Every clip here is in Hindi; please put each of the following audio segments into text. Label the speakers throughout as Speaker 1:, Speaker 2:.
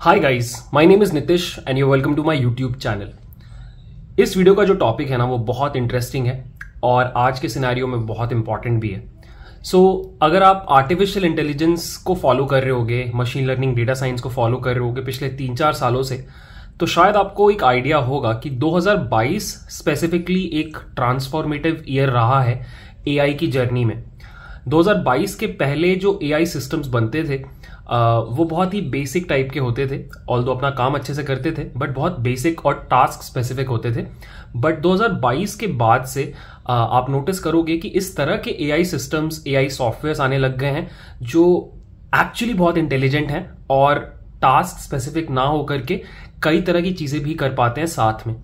Speaker 1: Hi guys my name is Nitish and you welcome to my YouTube channel इस वीडियो का जो टॉपिक है ना वो बहुत इंटरेस्टिंग है और आज के सिनेरियो में बहुत इंपॉर्टेंट भी है। सो so, अगर आप आर्टिफिशियल इंटेलिजेंस को फॉलो कर रहे होगे मशीन लर्निंग डेटा साइंस को फॉलो कर रहे होगे पिछले तीन चार सालों से तो शायद आपको एक आइडिया होगा कि 2022 स्पेसिफिकली एक ट्रांसफॉर्मेटिव ईयर रहा है एआई की जर्नी में। 2022 के पहले जो एआई सिस्टम्स बनते थे वो बहुत ही बेसिक टाइप के होते थे ऑल दो अपना काम अच्छे से करते थे बट बहुत बेसिक और टास्क स्पेसिफिक होते थे. बट 2022 के बाद से आप नोटिस करोगे कि इस तरह के एआई सिस्टम्स एआई सॉफ्टवेयर आने लग गए हैं, जो एक्चुअली बहुत इंटेलिजेंट हैं और टास्क स्पेसिफिक ना होकर के कई तरह की चीज़ें भी कर पाते हैं साथ में.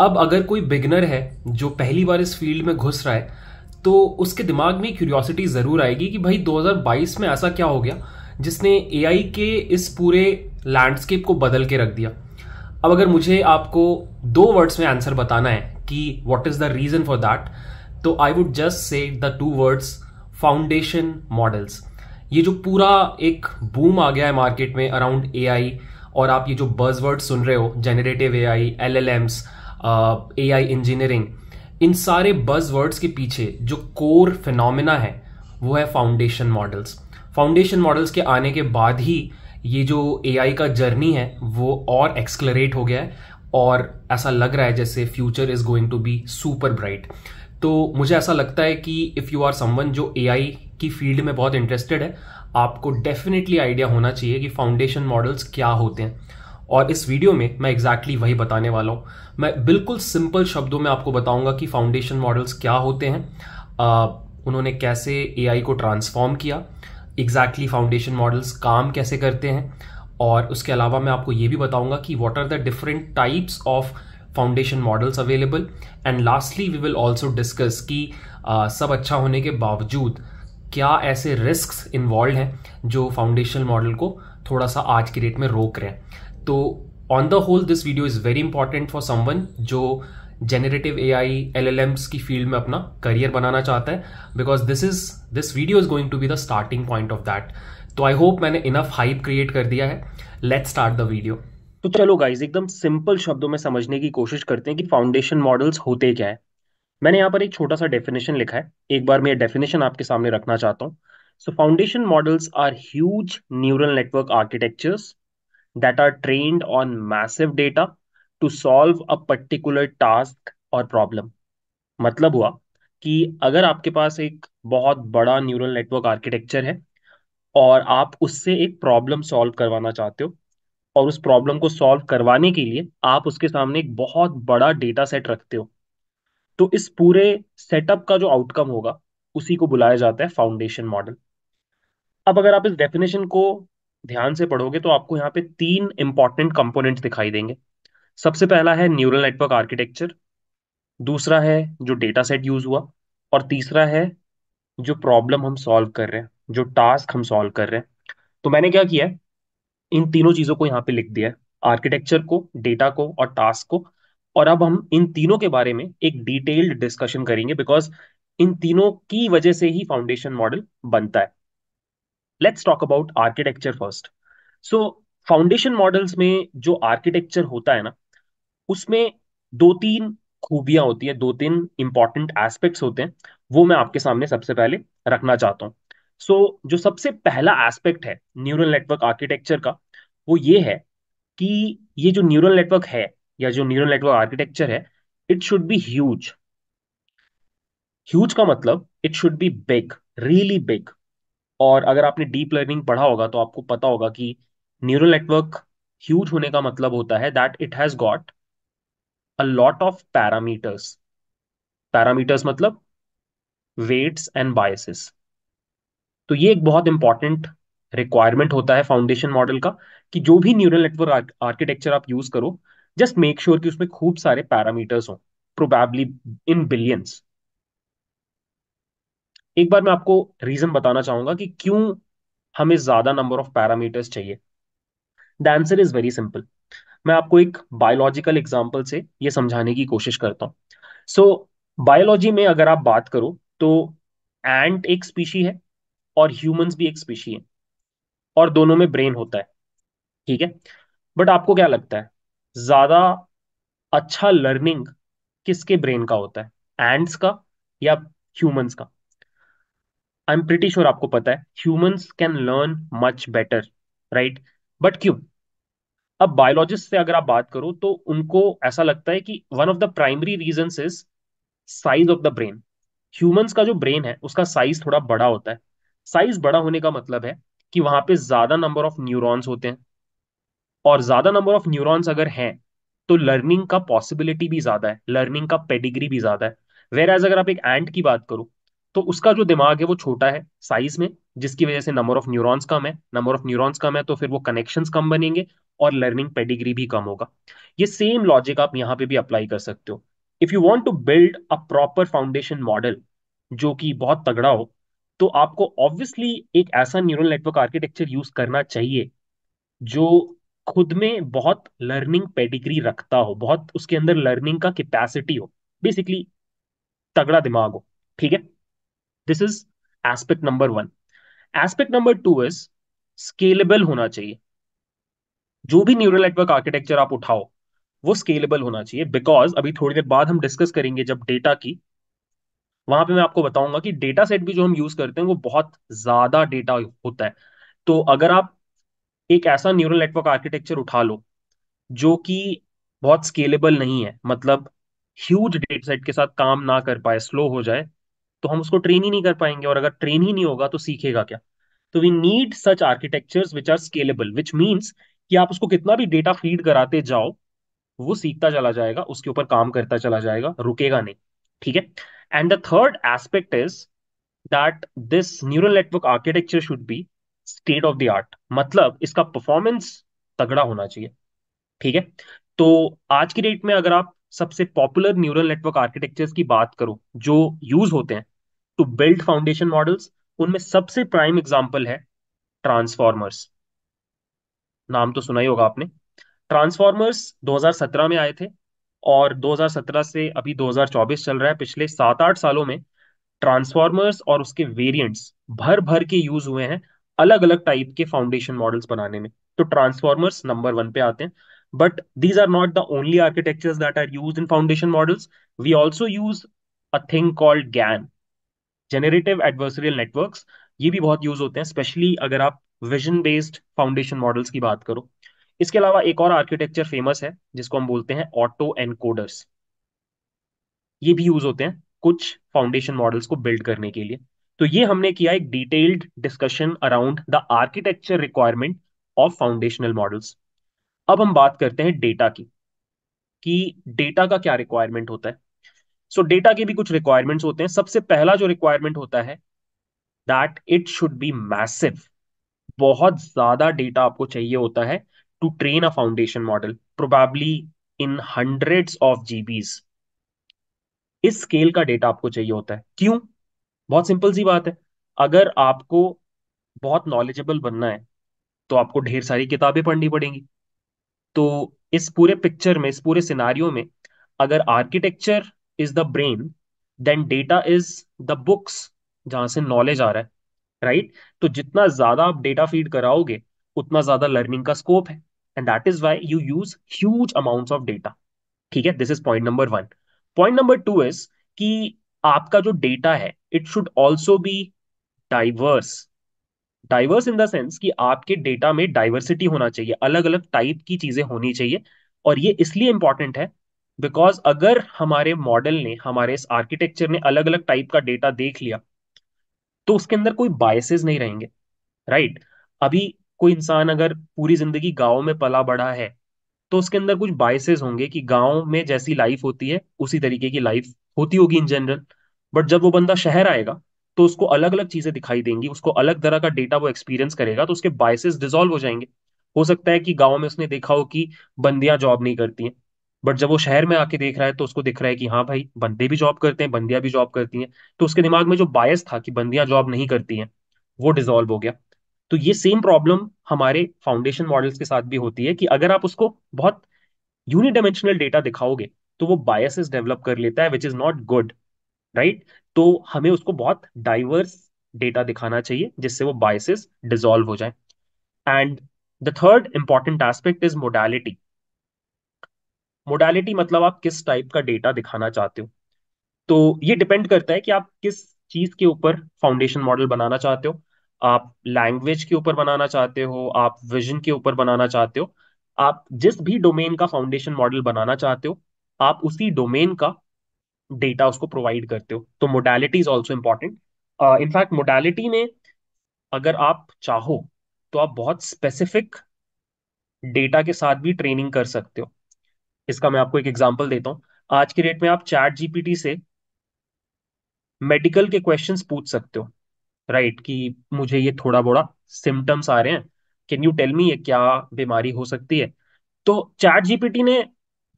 Speaker 1: अब अगर कोई बिगनर है, जो पहली बार इस फ़ील्ड में घुस रहा है तो उसके दिमाग में क्यूरियोसिटी ज़रूर आएगी कि भाई 2022 में ऐसा क्या हो गया? जिसने एआई के इस पूरे लैंडस्केप को बदल के रख दिया। अब अगर मुझे आपको दो वर्ड्स में आंसर बताना है कि what is the reason for that तो I would just say the two words foundation models ये जो पूरा एक बूम आ गया है मार्केट में अराउंड एआई और आप ये जो बर्ज वर्ड सुन रहे हो जेनरेटिव एम्स ए आई इंजीनियरिंग इन सारे बज वर्ड्स के पीछे जो कोर फिनोमिना है, वो है फाउंडेशन मॉडल्स फाउंडेशन मॉडल्स के आने के बाद ही ये जो एआई का जर्नी है वो और एक्सक्लरेट हो गया है और ऐसा लग रहा है जैसे future is going to be super bright तो मुझे ऐसा लगता है कि इफ़ यू आर समवन जो एआई की फ़ील्ड में बहुत इंटरेस्टेड है आपको डेफिनेटली आइडिया होना चाहिए कि फाउंडेशन मॉडल्स क्या होते हैं। और इस वीडियो में मैं एग्जैक्टली exactly वही बताने वाला हूँ। मैं बिल्कुल सिंपल शब्दों में आपको बताऊँगा कि फाउंडेशन मॉडल्स क्या होते हैं। आ, उन्होंने कैसे एआई को ट्रांसफॉर्म किया। एग्जैक्टली फाउंडेशन मॉडल्स काम कैसे करते हैं। और उसके अलावा मैं आपको ये भी बताऊँगा कि what are the different types of foundation models available and lastly we will also discuss कि uh, सब अच्छा होने के बावजूद क्या ऐसे रिस्क इन्वॉल्व हैं जो फाउंडेशन मॉडल को थोड़ा सा आज की डेट में रोक रहे हैं। तो on the whole this video is very important for someone जो generative A I L L Ms की फ़ील्ड में अपना करियर बनाना चाहता है because this is this video is going to be the starting point of that तो आई होप मैंने इनफ हाइप क्रिएट कर दिया है. लेट स्टार्ट द वीडियो तो चलो गाइज़ एकदम सिंपल शब्दों में समझने की कोशिश करते हैं कि फाउंडेशन मॉडल्स होते क्या है। मैंने यहाँ पर एक छोटा सा डेफिनेशन लिखा है। एक बार मैं डेफिनेशन आपके सामने रखना चाहता हूँ। So foundation models are huge neural network architectures that are trained on massive data to solve a particular task और प्रॉब्लम मतलब हुआ कि अगर आपके पास एक बहुत बड़ा न्यूरल नेटवर्क आर्किटेक्चर है और आप उससे एक प्रॉब्लम सॉल्व करवाना चाहते हो और उस प्रॉब्लम को सॉल्व करवाने के लिए आप उसके सामने एक बहुत बड़ा डेटा सेट रखते हो तो इस पूरे सेटअप का जो आउटकम होगा, उसी को बुलाया जाता है फाउंडेशन मॉडल अब अगर आप इस डेफिनेशन को ध्यान से पढ़ोगे तो आपको यहाँ पे तीन इंपॉर्टेंट कंपोनेंट्स दिखाई देंगे। सबसे पहला है न्यूरल नेटवर्क आर्किटेक्चर दूसरा है जो डेटा सेट यूज़ हुआ, और तीसरा है जो प्रॉब्लम हम सॉल्व कर रहे हैं, जो टास्क हम सॉल्व कर रहे हैं। तो मैंने क्या किया है? इन तीनों चीज़ों को यहाँ पे लिख दिया है आर्किटेक्चर को डेटा को और टास्क को। और अब हम इन तीनों के बारे में एक डिटेल्ड डिस्कशन करेंगे बिकॉज़ इन तीनों की वजह से ही फाउंडेशन मॉडल बनता है। Let's talk about architecture first so foundation models में जो आर्किटेक्चर होता है ना उसमें दो तीन खूबियाँ होती है दो तीन इंपॉर्टेंट एस्पेक्ट्स होते हैं वो मैं आपके सामने सबसे पहले रखना चाहता हूँ। सो so, जो सबसे पहला एस्पेक्ट है न्यूरल नेटवर्क आर्किटेक्चर का वो ये है कि ये जो न्यूरल नेटवर्क है या जो न्यूरल नेटवर्क आर्किटेक्चर है it should be huge huge का मतलब it should be big really big और अगर आपने डीप लर्निंग पढ़ा होगा तो आपको पता होगा कि न्यूरल नेटवर्क ह्यूज होने का मतलब होता है that it has got a lot of parameters. Parameters मतलब वेट्स एंड बायसेस तो ये एक बहुत इंपॉर्टेंट रिक्वायरमेंट होता है फाउंडेशन मॉडल का कि जो भी न्यूरल नेटवर्क आर्किटेक्चर आप यूज़ करो जस्ट मेक श्योर कि उसमें खूब सारे पैरामीटर्स हो प्रोबेबली इन बिलियंस एक बार मैं आपको रीजन बताना चाहूँगा कि क्यों हमें ज़्यादा नंबर ऑफ़ पैरामीटर्स चाहिए। The answer is very simple मैं आपको एक बायोलॉजिकल एग्ज़ाम्पल से ये समझाने की कोशिश करता हूँ। सो बायोलॉजी में अगर आप बात करो तो एंट एक स्पीशी है और ह्यूमंस भी एक स्पीशी है और दोनों में ब्रेन होता है, ठीक है? बट आपको क्या लगता है, ज़्यादा अच्छा लर्निंग किसके ब्रेन का होता है? एंट्स का या ह्यूमंस का? आई एम प्रिटी श्योर आपको पता है humans can learn much better right but क्यों? अब बायोलॉजिस्ट से अगर आप बात करो तो उनको ऐसा लगता है कि one of the primary reason is size of the brain humans का जो ब्रेन है, उसका साइज़ थोड़ा बड़ा होता है। साइज़ बड़ा होने का मतलब है कि वहाँ पे ज़्यादा नंबर ऑफ़ न्यूरॉन्स होते हैं। और ज़्यादा नंबर ऑफ़ न्यूरॉन्स अगर हैं तो लर्निंग का पॉसिबिलिटी भी ज़्यादा है। लर्निंग का पेडिग्री भी ज़्यादा है। वेर एज अगर आप एक एंट की बात करो तो उसका जो दिमाग है, वो छोटा है साइज़ में, जिसकी वजह से नंबर ऑफ़ न्यूरॉन्स कम है। नंबर ऑफ़ न्यूरॉन्स कम है तो फिर वो कनेक्शंस कम बनेंगे। और लर्निंग पेडिग्री भी कम होगा। ये सेम लॉजिक आप यहाँ पे भी अप्लाई कर सकते हो। If you want to build a proper foundation model जो कि बहुत तगड़ा हो तो आपको ऑब्वियसली एक ऐसा न्यूरल नेटवर्क आर्किटेक्चर यूज़ करना चाहिए, जो खुद में बहुत लर्निंग पेडिग्री रखता हो, बहुत उसके अंदर लर्निंग का कैपेसिटी हो। बेसिकली तगड़ा दिमाग हो। ठीक है? This is aspect number one aspect number two is scalable होना चाहिए। जो भी न्यूरल नेटवर्क आर्किटेक्चर आप उठाओ, वो स्केलेबल होना चाहिए। बिकॉज़ अभी थोड़ी देर बाद हम डिस्कस करेंगे जब डेटा की, वहाँ पे मैं आपको बताऊँगा कि डेटा सेट भी जो हम यूज़ करते हैं, वो बहुत ज़्यादा डेटा होता है। तो अगर आप एक ऐसा न्यूरल नेटवर्क आर्किटेक्चर उठा लो, जो कि बहुत स्केलेबल नहीं है मतलब ह्यूज डेटा सेट के साथ काम ना कर पाए स्लो हो जाए तो हम उसको ट्रेन ही नहीं कर पाएँगे। और अगर ट्रेन ही नहीं होगा तो सीखेगा क्या? तो we need such architectures which are scalable which means कि आप उसको कितना भी डेटा फ़ीड कराते जाओ, वो सीखता चला जाएगा, उसके ऊपर काम करता चला जाएगा, रुकेगा नहीं, ठीक है? And the third aspect is that this neural network architecture should be state of the art मतलब इसका परफॉर्मेंस तगड़ा होना चाहिए, ठीक है? तो आज की डेट में अगर आप सबसे पॉपुलर न्यूरल नेटवर्क आर्किटेक्चर्स की बात करो, जो यूज़ होते हैं टू बिल्ड फाउंडेशन मॉडल्स उनमें सबसे प्राइम एग्ज़ाम्पल है ट्रांसफॉर्मर्स नाम तो सुना ही होगा आपने। ट्रांसफॉर्मर्स 2017 में आए थे और 2017 से अभी 2024 चल रहा है। पिछले सात आठ सालों में ट्रांसफॉर्मर्स और उसके वेरिएंट्स भर भर के यूज़ हुए हैं अलग अलग टाइप के फाउंडेशन मॉडल्स बनाने में। तो ट्रांसफॉर्मर्स नंबर वन पे आते हैं। But these are not the only architectures that are use in foundation models we also use a thing called GAN generative adversarial networks ये भी बहुत यूज़ होते हैं स्पेशली अगर आप विजन बेस्ड फाउंडेशन मॉडल्स की बात करो इसके अलावा एक और आर्किटेक्चर फ़ेमस है जिसको हम बोलते हैं ऑटो एनकोडर्स ये भी यूज़ होते हैं कुछ फाउंडेशन मॉडल्स को बिल्ड करने के लिए। तो ये हमने किया एक detailed discussion around the architecture requirement of foundational models अब हम बात करते हैं डेटा की कि डेटा का क्या रिक्वायरमेंट होता है। सो so, डेटा के भी कुछ रिक्वायरमेंट्स होते हैं। सबसे पहला जो रिक्वायरमेंट होता है that it should be massive बहुत ज़्यादा डेटा आपको चाहिए होता है to train a foundation model probably in hundreds of GBs इस स्केल का डेटा आपको चाहिए होता है। क्यों? बहुत सिंपल सी बात है। अगर आपको बहुत नॉलेजेबल बनना है तो आपको ढेर सारी किताबें पढ़नी पड़ेंगी। तो इस पूरे पिक्चर में, इस पूरे सिनारियो में, अगर architecture is the brain then data is the books जहाँ से नॉलेज आ रहा है। राइट तो जितना ज़्यादा आप डेटा फ़ीड कराओगे, उतना ज़्यादा लर्निंग का स्कोप है। And that is why you use huge amounts of data ठीक है? This is point number one point number two is कि आपका जो डेटा है it should also be diverse diverse in the sense कि आपके डेटा में डाइवर्सिटी होना चाहिए अलग अलग टाइप की चीज़ें होनी चाहिए। और ये इसलिए इंपॉर्टेंट है बिकॉज़ अगर हमारे मॉडल ने, हमारे इस आर्किटेक्चर ने अलग अलग टाइप का डेटा देख लिया तो उसके अंदर कोई बायसेस नहीं रहेंगे राइट अभी कोई इंसान अगर पूरी ज़िंदगी गाँव में पला बढ़ा है तो उसके अंदर कुछ बायसेस होंगे कि गाँव में जैसी लाइफ होती है, उसी तरीके की लाइफ होती होगी इन जनरल बट जब वो बंदा शहर आएगा तो उसको अलग अलग चीज़ें दिखाई देंगी, उसको अलग तरह का डेटा वो एक्सपीरियंस करेगा तो उसके बायसेस डिजोल्व हो जाएँगे। हो सकता है कि गाँव में उसने देखा हो कि बंदियाँ जॉब नहीं करती हैं। बट जब वो शहर में आके देख रहा है तो उसको दिख रहा है कि हाँ भाई, बंदे भी जॉब करते हैं, बंदियाँ भी जॉब करती हैं। तो उसके दिमाग में जो बायस था कि बंदियाँ जॉब नहीं करती हैं, वो डिजोल्व हो गया। तो ये सेम प्रॉब्लम हमारे फाउंडेशन मॉडल्स के साथ भी होती है कि अगर आप उसको बहुत यूनिडायमेंशनल डेटा दिखाओगे तो वो बायसेस डेवलप कर लेता है which is not good right तो हमें उसको बहुत डाइवर्स डेटा दिखाना चाहिए, जिससे वो बायसेस डिजोल्व हो जाए। And the third important aspect is modality modality मतलब आप किस टाइप का डेटा दिखाना चाहते हो? तो ये डिपेंड करता है कि आप किस चीज़ के ऊपर फाउंडेशन मॉडल बनाना चाहते हो। आप लैंग्वेज के ऊपर बनाना चाहते हो, आप विजन के ऊपर बनाना चाहते हो। आप जिस भी डोमेन का फाउंडेशन मॉडल बनाना चाहते हो, आप उसी डोमेन का डेटा उसको प्रोवाइड करते हो। तो modality is also important in fact modality में अगर आप चाहो तो आप बहुत स्पेसिफिक डेटा के साथ भी ट्रेनिंग कर सकते हो। इसका मैं आपको एक एग्जांपल देता हूँ। आज के डेट में आप चैट जीपीटी से मेडिकल के क्वेश्चंस पूछ सकते हो राइट right, कि मुझे ये थोड़ा बड़ा सिम्टम्स आ रहे हैं। कैन यू टेल मी ये क्या बीमारी हो सकती है? तो चैट जीपीटी ने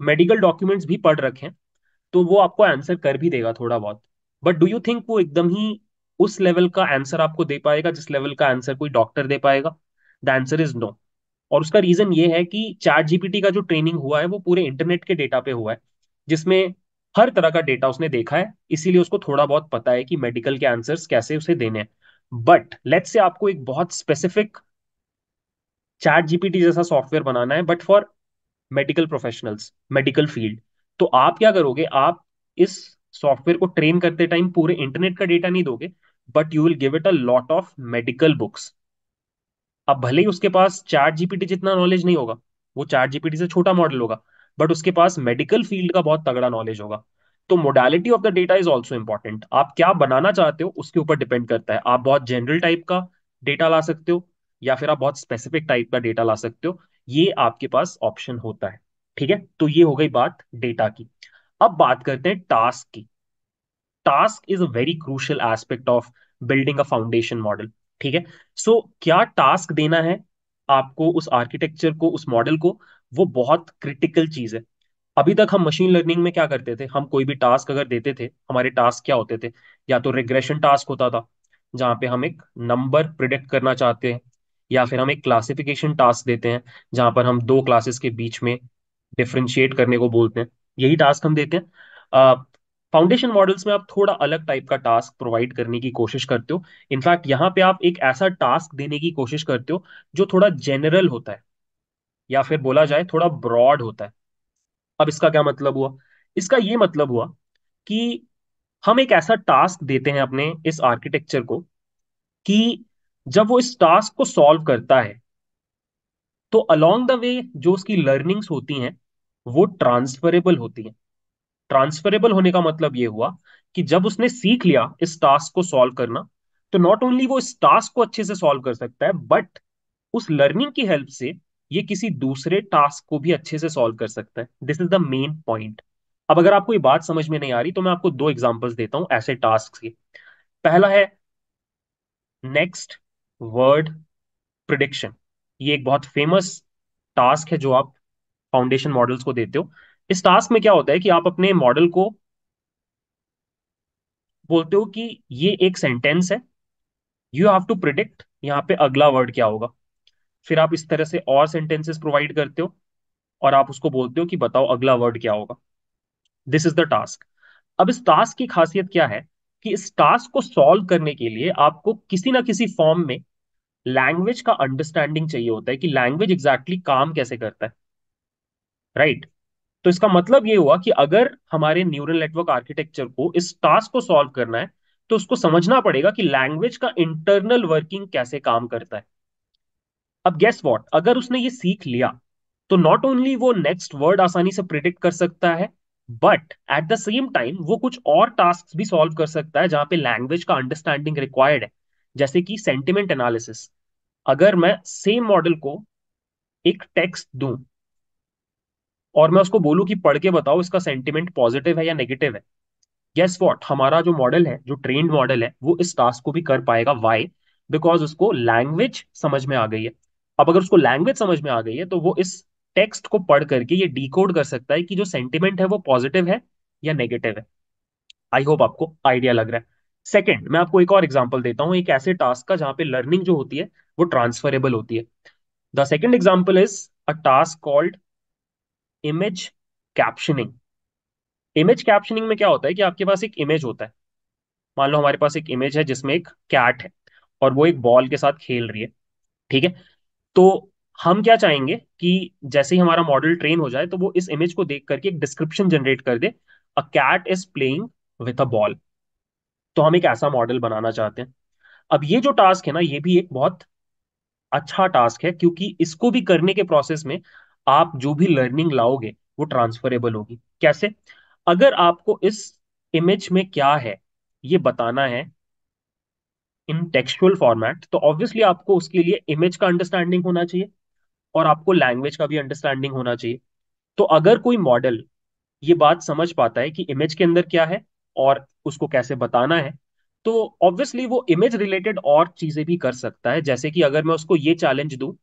Speaker 1: मेडिकल डॉक्यूमेंट्स भी पढ़ रखे हैं तो वो आपको आंसर कर भी देगा थोड़ा बहुत बट डू यू थिंक वो एकदम ही उस लेवल का आंसर आपको दे पाएगा जिस लेवल का आंसर कोई डॉक्टर दे पाएगा? द आंसर इज़ नो और उसका रीजन ये है कि चैट जीपीटी का जो ट्रेनिंग हुआ है, वो पूरे इंटरनेट के डेटा पे हुआ है, जिसमें हर तरह का डेटा उसने देखा है। इसीलिए उसको थोड़ा बहुत पता है कि मेडिकल के आंसर्स कैसे उसे देने हैं। बट लेट्स से आपको एक बहुत स्पेसिफिक चैट जीपीटी जैसा सॉफ्टवेयर बनाना है but for medical professionals medical field तो आप क्या करोगे? आप इस सॉफ्टवेयर को ट्रेन करते टाइम पूरे इंटरनेट का डेटा नहीं दोगे but you will give it a lot of medical books अब भले ही उसके पास चैट जीपीटी जितना नॉलेज नहीं होगा, वो चैट जीपीटी से छोटा मॉडल होगा बट उसके पास मेडिकल फ़ील्ड का बहुत तगड़ा नॉलेज होगा। तो modality of the data is also important आप क्या बनाना चाहते हो, उसके ऊपर डिपेंड करता है। आप बहुत जनरल टाइप का डेटा ला सकते हो, या फिर आप बहुत स्पेसिफिक टाइप का डेटा ला सकते हो। ये आपके पास ऑप्शन होता है। ठीक है? तो ये हो गई बात डेटा की। अब बात करते हैं टास्क की। Task is a very crucial aspect of building a foundation model ठीक है? सो क्या टास्क देना है आपको उस आर्किटेक्चर को, उस मॉडल को? वो बहुत क्रिटिकल चीज़ है। अभी तक हम मशीन लर्निंग में क्या करते थे? हम कोई भी टास्क अगर देते थे, हमारे टास्क क्या होते थे? या तो रिग्रेशन टास्क होता था, जहाँ पे हम एक नंबर प्रिडिक्ट करना चाहते हैं, या फिर हम एक क्लासिफिकेशन टास्क देते हैं, जहाँ पर हम दो क्लासेस के बीच में डिफ्रेंशिएट करने को बोलते हैं। यही टास्क हम देते हैं। फाउंडेशन मॉडल्स में आप थोड़ा अलग टाइप का टास्क प्रोवाइड करने की कोशिश करते हो। इनफैक्ट यहाँ पे आप एक ऐसा टास्क देने की कोशिश करते हो जो थोड़ा जनरल होता है, या फिर बोला जाए थोड़ा ब्रॉड होता है। अब इसका क्या मतलब हुआ? इसका ये मतलब हुआ कि हम एक ऐसा टास्क देते हैं अपने इस आर्किटेक्चर को कि जब वो इस टास्क को सॉल्व करता है तो अलोंग द वे जो उसकी लर्निंग्स होती हैं, वो ट्रांसफरेबल होती हैं। ट्रांसफरेबल होने का मतलब ये हुआ कि जब उसने सीख लिया इस टास्क को सॉल्व करना तो नॉट ओनली वो इस टास्क को अच्छे से सॉल्व कर सकता है बट उस लर्निंग की हेल्प से ये किसी दूसरे टास्क को भी अच्छे से सॉल्व कर सकता है। This is the main point अब अगर आपको ये बात समझ में नहीं आ रही तो मैं आपको दो एग्जाम्पल्स देता हूँ ऐसे टास्क के। पहला है नेक्स्ट वर्ड प्रिडिक्शन ये एक बहुत फ़ेमस टास्क है जो आप फाउंडेशन मॉडल्स को देते हो। इस टास्क में क्या होता है कि आप अपने मॉडल को बोलते हो कि ये एक सेंटेंस है। यू हैव टू प्रिडिक्ट यहाँ पे अगला वर्ड क्या होगा। फिर आप इस तरह से और सेंटेंसेस प्रोवाइड करते हो और आप उसको बोलते हो कि बताओ अगला वर्ड क्या होगा। दिस इज़ द टास्क अब इस टास्क की खासियत क्या है कि इस टास्क को सॉल्व करने के लिए आपको किसी ना किसी फॉर्म में लैंग्वेज का अंडरस्टैंडिंग चाहिए होता है कि लैंग्वेज एग्जैक्टली exactly काम कैसे करता है। Right right? तो इसका मतलब ये हुआ कि अगर हमारे न्यूरल नेटवर्क आर्किटेक्चर को इस टास्क को सॉल्व करना है तो उसको समझना पड़ेगा कि लैंग्वेज का इंटरनल वर्किंग कैसे काम करता है। अब गेस वॉट अगर उसने ये सीख लिया तो नॉट ओनली वो नेक्स्ट वर्ड आसानी से प्रिडिक्ट कर सकता है but at the same time वो कुछ और टास्क भी सॉल्व कर सकता है जहाँ पे लैंग्वेज का अंडरस्टैंडिंग रिक्वायर्ड है, जैसे कि सेंटिमेंट एनालिसिस अगर मैं सेम मॉडल को एक टेक्स्ट दूँ और मैं उसको बोलूँ कि पढ़ के बताओ इसका सेंटिमेंट पॉजिटिव है या नेगेटिव है। गेस वॉट हमारा जो मॉडल है, जो ट्रेंड मॉडल है, वो इस टास्क को भी कर पाएगा। वाई बिकॉज़ उसको लैंग्वेज समझ में आ गई है। अब अगर उसको लैंग्वेज समझ में आ गई है तो वो इस टेक्स्ट को पढ़ करके ये डिकोड कर सकता है कि जो सेंटिमेंट है वो पॉजिटिव है या नेगेटिव है। आई होप आपको आइडिया लग रहा है। सेकेंड मैं आपको एक और एग्ज़ाम्पल देता हूँ। एक ऐसे टास्क का जहाँ पे लर्निंग जो होती है, वो ट्रांसफरेबल होती है। The second example is a task called image captioning image captioning में क्या होता है कि आपके पास एक इमेज होता है। मान लो हमारे पास एक इमेज है जिसमें एक कैट है और वो एक बॉल के साथ खेल रही है, ठीक है? तो
Speaker 2: हम क्या चाहेंगे कि जैसे ही हमारा मॉडल ट्रेन हो जाए तो वो इस इमेज को देख करके एक डिस्क्रिप्शन जनरेट कर दे। A cat is playing with a ball तो हम एक ऐसा मॉडल बनाना चाहते हैं। अब ये जो टास्क है ना, ये भी एक बहुत अच्छा टास्क है क्योंकि इसको भी करने के प्रोसेस में आप जो भी लर्निंग लाओगे, वो ट्रांसफरेबल होगी। कैसे? अगर आपको इस इमेज में क्या है, ये बताना है इन टेक्सचुअल फॉर्मेट तो ऑब्वियसली आपको उसके लिए इमेज का अंडरस्टैंडिंग होना चाहिए और आपको लैंग्वेज का भी अंडरस्टैंडिंग होना चाहिए। तो अगर कोई मॉडल ये बात समझ पाता है कि इमेज के अंदर क्या है और उसको कैसे बताना है तो ऑब्वियसली वो इमेज रिलेटेड और चीज़ें भी कर सकता है। जैसे कि अगर मैं उसको ये चैलेंज दूँ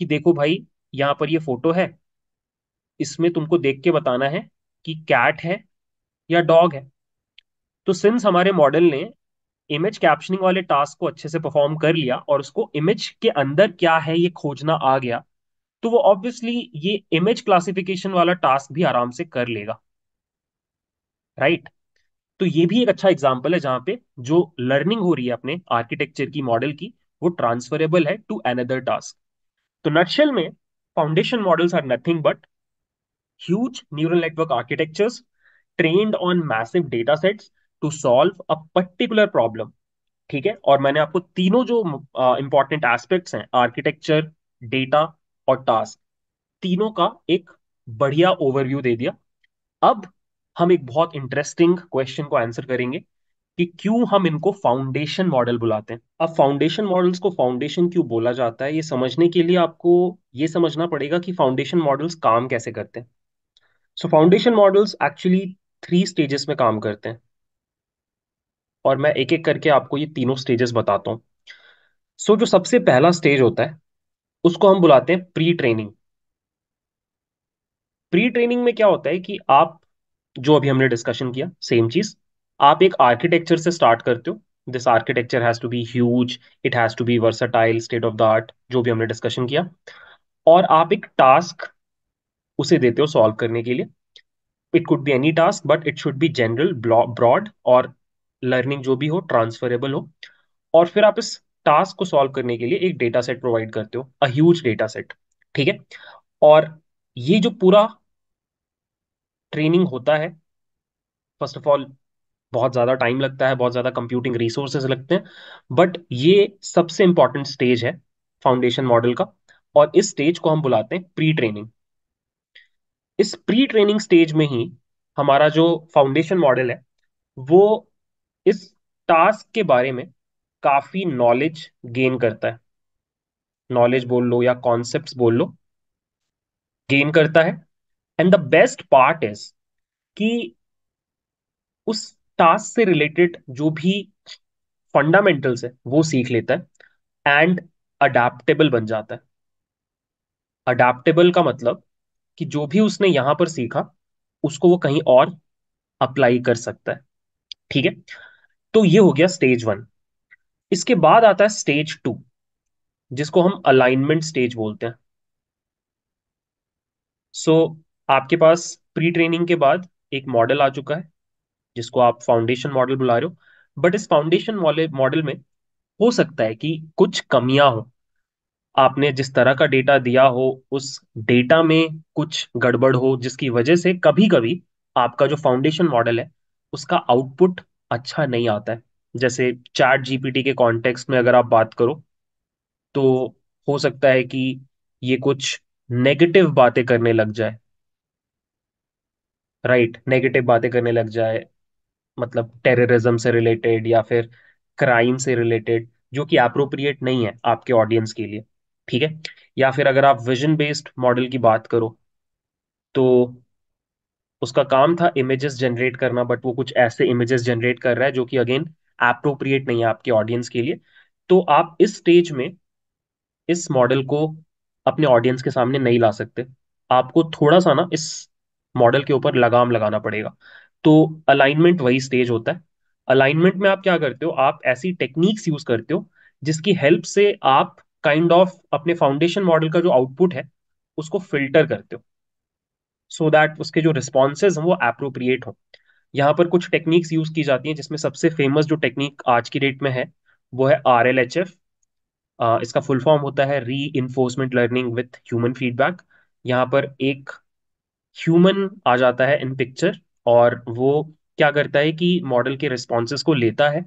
Speaker 2: कि देखो भाई यहाँ पर ये फ़ोटो है। इसमें तुमको देख के बताना है कि कैट है या डॉग है। तो सिंस हमारे मॉडल ने इमेज कैप्शनिंग वाले टास्क को अच्छे से परफॉर्म कर लिया और उसको इमेज के अंदर क्या है, ये खोजना आ गया तो वो ऑब्वियसली ये इमेज क्लासिफिकेशन वाला टास्क भी आराम से कर लेगा। राइट तो ये भी एक अच्छा एग्ज़ाम्पल है जहाँ पे जो लर्निंग हो रही है अपने आर्किटेक्चर की मॉडल की, वो ट्रांसफरेबल है टू अनदर टास्क तो नटशेल में foundation models are nothing but huge neural network architectures trained on massive data sets to solve a particular problem ठीक है? और मैंने आपको तीनों जो इंपॉर्टेंट एस्पेक्ट्स हैं आर्किटेक्चर डेटा और टास्क तीनों का एक बढ़िया ओवरव्यू दे दिया। अब हम एक बहुत इंटरेस्टिंग क्वेश्चन को आंसर करेंगे। कि क्यों हम इनको फाउंडेशन मॉडल बुलाते हैं? अब फाउंडेशन मॉडल्स को फाउंडेशन क्यों बोला जाता है? ये समझने के लिए आपको ये समझना पड़ेगा कि फाउंडेशन मॉडल्स काम कैसे करते हैं। So foundation models actually three stages में काम करते हैं। और मैं एक एक करके आपको ये तीनों स्टेजेस बताता हूँ। सो so, जो सबसे पहला स्टेज होता है उसको हम बुलाते हैं प्री ट्रेनिंग प्री ट्रेनिंग में क्या होता है कि आप जो अभी हमने डिस्कशन किया सेम चीज़ आप एक आर्किटेक्चर से स्टार्ट करते हो। This architecture has to be huge it has to be versatile state of the art जो भी हमने डिस्कशन किया। और आप एक टास्क उसे देते हो सॉल्व करने के लिए। It could be any task but it should be general broad और लर्निंग जो भी हो ट्रांसफरेबल हो। और फिर आप इस टास्क को सॉल्व करने के लिए एक डेटा सेट प्रोवाइड करते हो अ ह्यूज डेटा सेट ठीक है? और ये जो पूरा ट्रेनिंग होता है फ़र्स्ट ऑफ़ ऑल बहुत ज़्यादा टाइम लगता है, बहुत ज़्यादा कंप्यूटिंग रिसोर्सेज लगते हैं। बट ये सबसे इंपॉर्टेंट स्टेज है फाउंडेशन मॉडल का और इस स्टेज को हम बुलाते हैं प्री ट्रेनिंग इस प्री ट्रेनिंग स्टेज में ही हमारा जो फाउंडेशन मॉडल है, वो इस टास्क के बारे में काफ़ी नॉलेज गेन करता है। नॉलेज बोल लो या कॉन्सेप्ट बोल लो गेन करता है। And the best part is कि उस टास्क से रिलेटेड जो भी फंडामेंटल्स है वो सीख लेता है एंड अडेप्टेबल बन जाता है। अडेप्टेबल का मतलब कि जो भी उसने यहाँ पर सीखा उसको वो कहीं और अप्लाई कर सकता है। ठीक है? तो ये हो गया स्टेज वन इसके बाद आता है स्टेज टू जिसको हम अलाइनमेंट स्टेज बोलते हैं। सो so, आपके पास प्री ट्रेनिंग के बाद एक मॉडल आ चुका है। जिसको आप फाउंडेशन मॉडल बुला रहे हो। बट इस फाउंडेशन वाले मॉडल में हो सकता है कि कुछ कमियाँ हो। आपने जिस तरह का डेटा दिया हो, उस डेटा में कुछ गड़बड़ हो, जिसकी वजह से कभी कभी आपका जो फाउंडेशन मॉडल है, उसका आउटपुट अच्छा नहीं आता है। जैसे चैट जीपीटी के कॉन्टेक्स्ट में अगर आप बात करो तो हो सकता है कि ये कुछ नेगेटिव बातें करने लग जाए। राइट नेगेटिव बातें करने लग जाए। मतलब टेररिज्म से रिलेटेड या फिर क्राइम से रिलेटेड जो कि अप्रोप्रिएट नहीं है आपके ऑडियंस के लिए, ठीक है? या फिर अगर आप विजन बेस्ड मॉडल की बात करो तो उसका काम था इमेजेस जनरेट करना बट वो कुछ ऐसे इमेजेस जनरेट कर रहा है जो कि अगेन अप्रोप्रिएट नहीं है आपके ऑडियंस के लिए। तो आप इस स्टेज में इस मॉडल को अपने ऑडियंस के सामने नहीं ला सकते। आपको थोड़ा सा ना इस मॉडल के ऊपर लगाम लगाना पड़ेगा। तो अलाइनमेंट वही स्टेज होता है। अलाइनमेंट में आप क्या करते हो? आप ऐसी टेक्निक्स यूज़ करते हो, जिसकी हेल्प से आप काइंड kind ऑफ़ of अपने फाउंडेशन मॉडल का जो आउटपुट है, उसको फ़िल्टर करते हो। सो so दैट उसके जो रिस्पॉन्सेज हैं, वो अप्रोप्रिएट हो। यहाँ पर कुछ टेक्निक्स यूज़ की जाती हैं, जिसमें सबसे फ़ेमस जो टेक्निक आज की डेट में है, वो है आर एल एच एफ़ इसका फुल फॉर्म होता है reinforcement learning with human feedback यहाँ पर एक ह्यूमन आ जाता है इन पिक्चर और वो क्या करता है कि मॉडल के रिस्पॉन्सेज को लेता है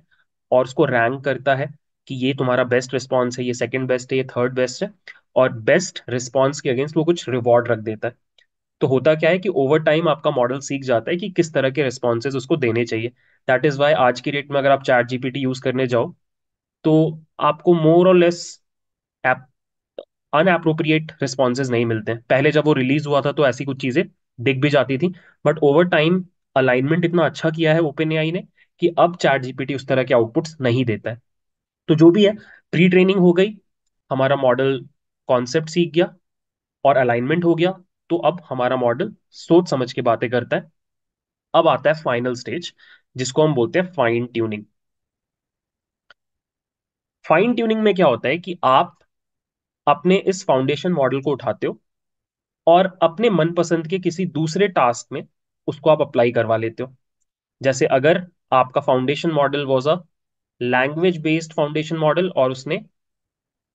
Speaker 2: और उसको रैंक करता है कि ये तुम्हारा बेस्ट रिस्पॉन्स है, ये सेकंड बेस्ट है, ये थर्ड बेस्ट है और बेस्ट रिस्पॉन्स के अगेंस्ट वो कुछ रिवॉर्ड रख देता है। तो होता क्या है कि ओवर टाइम आपका मॉडल सीख जाता है कि किस तरह के रिस्पॉन्सेज उसको देने चाहिए। दैट इज़ वाई आज की डेट में अगर आप चैट जीपीटी यूज़ करने जाओ तो आपको मोर और लेस अनएप्रोप्रिएट रिस्पॉन्सेज नहीं मिलते। हैं पहले जब वो रिलीज़ हुआ था तो ऐसी कुछ चीज़ें दिख भी जाती थी। बट ओवर टाइम अलाइनमेंट इतना अच्छा किया है ओपन एआई ने कि अब चैट जीपीटी उस तरह के आउटपुट्स नहीं देता है। तो जो भी है प्री ट्रेनिंग हो गई, हमारा मॉडल कॉन्सेप्ट सीख गया और अलाइनमेंट हो गया तो अब हमारा मॉडल सोच समझ के बातें करता है। अब आता है फाइनल स्टेज जिसको हम बोलते हैं फाइन ट्यूनिंग फाइन ट्यूनिंग में क्या होता है कि आप अपने इस फाउंडेशन मॉडल को उठाते हो और अपने मनपसंद के किसी दूसरे टास्क में उसको आप अप्लाई करवा लेते हो। जैसे अगर आपका foundation model was a language based foundation model और उसने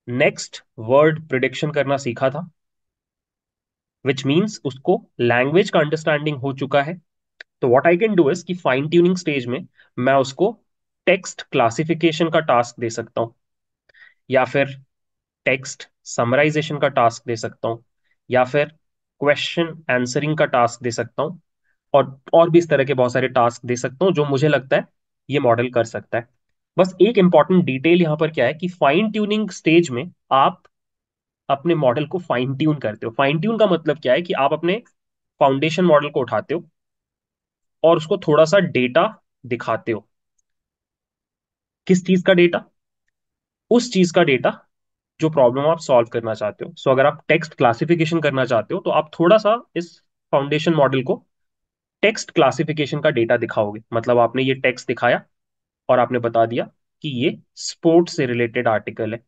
Speaker 2: नेक्स्ट वर्ड प्रिडिक्शन करना सीखा था विच मीन्स उसको लैंग्वेज का अंडरस्टैंडिंग हो चुका है तो what I can do is कि फाइन ट्यूनिंग स्टेज में मैं उसको टेक्स्ट क्लासिफिकेशन का टास्क दे सकता हूँ, या फिर टेक्स्ट समराइजेशन का टास्क दे सकता हूँ, या फिर क्वेश्चन आंसरिंग का टास्क दे सकता हूँ और और भी इस तरह के बहुत सारे टास्क दे सकता हूँ जो मुझे लगता है ये मॉडल कर सकता है। बस एक इंपॉर्टेंट डिटेल यहाँ पर क्या है कि फाइन ट्यूनिंग स्टेज में आप अपने मॉडल को फाइन ट्यून करते हो। फाइन ट्यून का मतलब क्या है कि आप अपने फाउंडेशन मॉडल को उठाते हो और उसको थोड़ा सा डेटा दिखाते हो। किस चीज़ का डेटा उस चीज़ का डेटा जो प्रॉब्लम आप सॉल्व करना चाहते हो। सो so, अगर आप टेक्स्ट क्लासिफिकेशन करना चाहते हो तो आप थोड़ा सा इस फाउंडेशन मॉडल को टेक्स्ट क्लासिफिकेशन का डेटा दिखाओगे। मतलब आपने ये टेक्स्ट दिखाया और आपने बता दिया कि ये स्पोर्ट्स से रिलेटेड आर्टिकल है।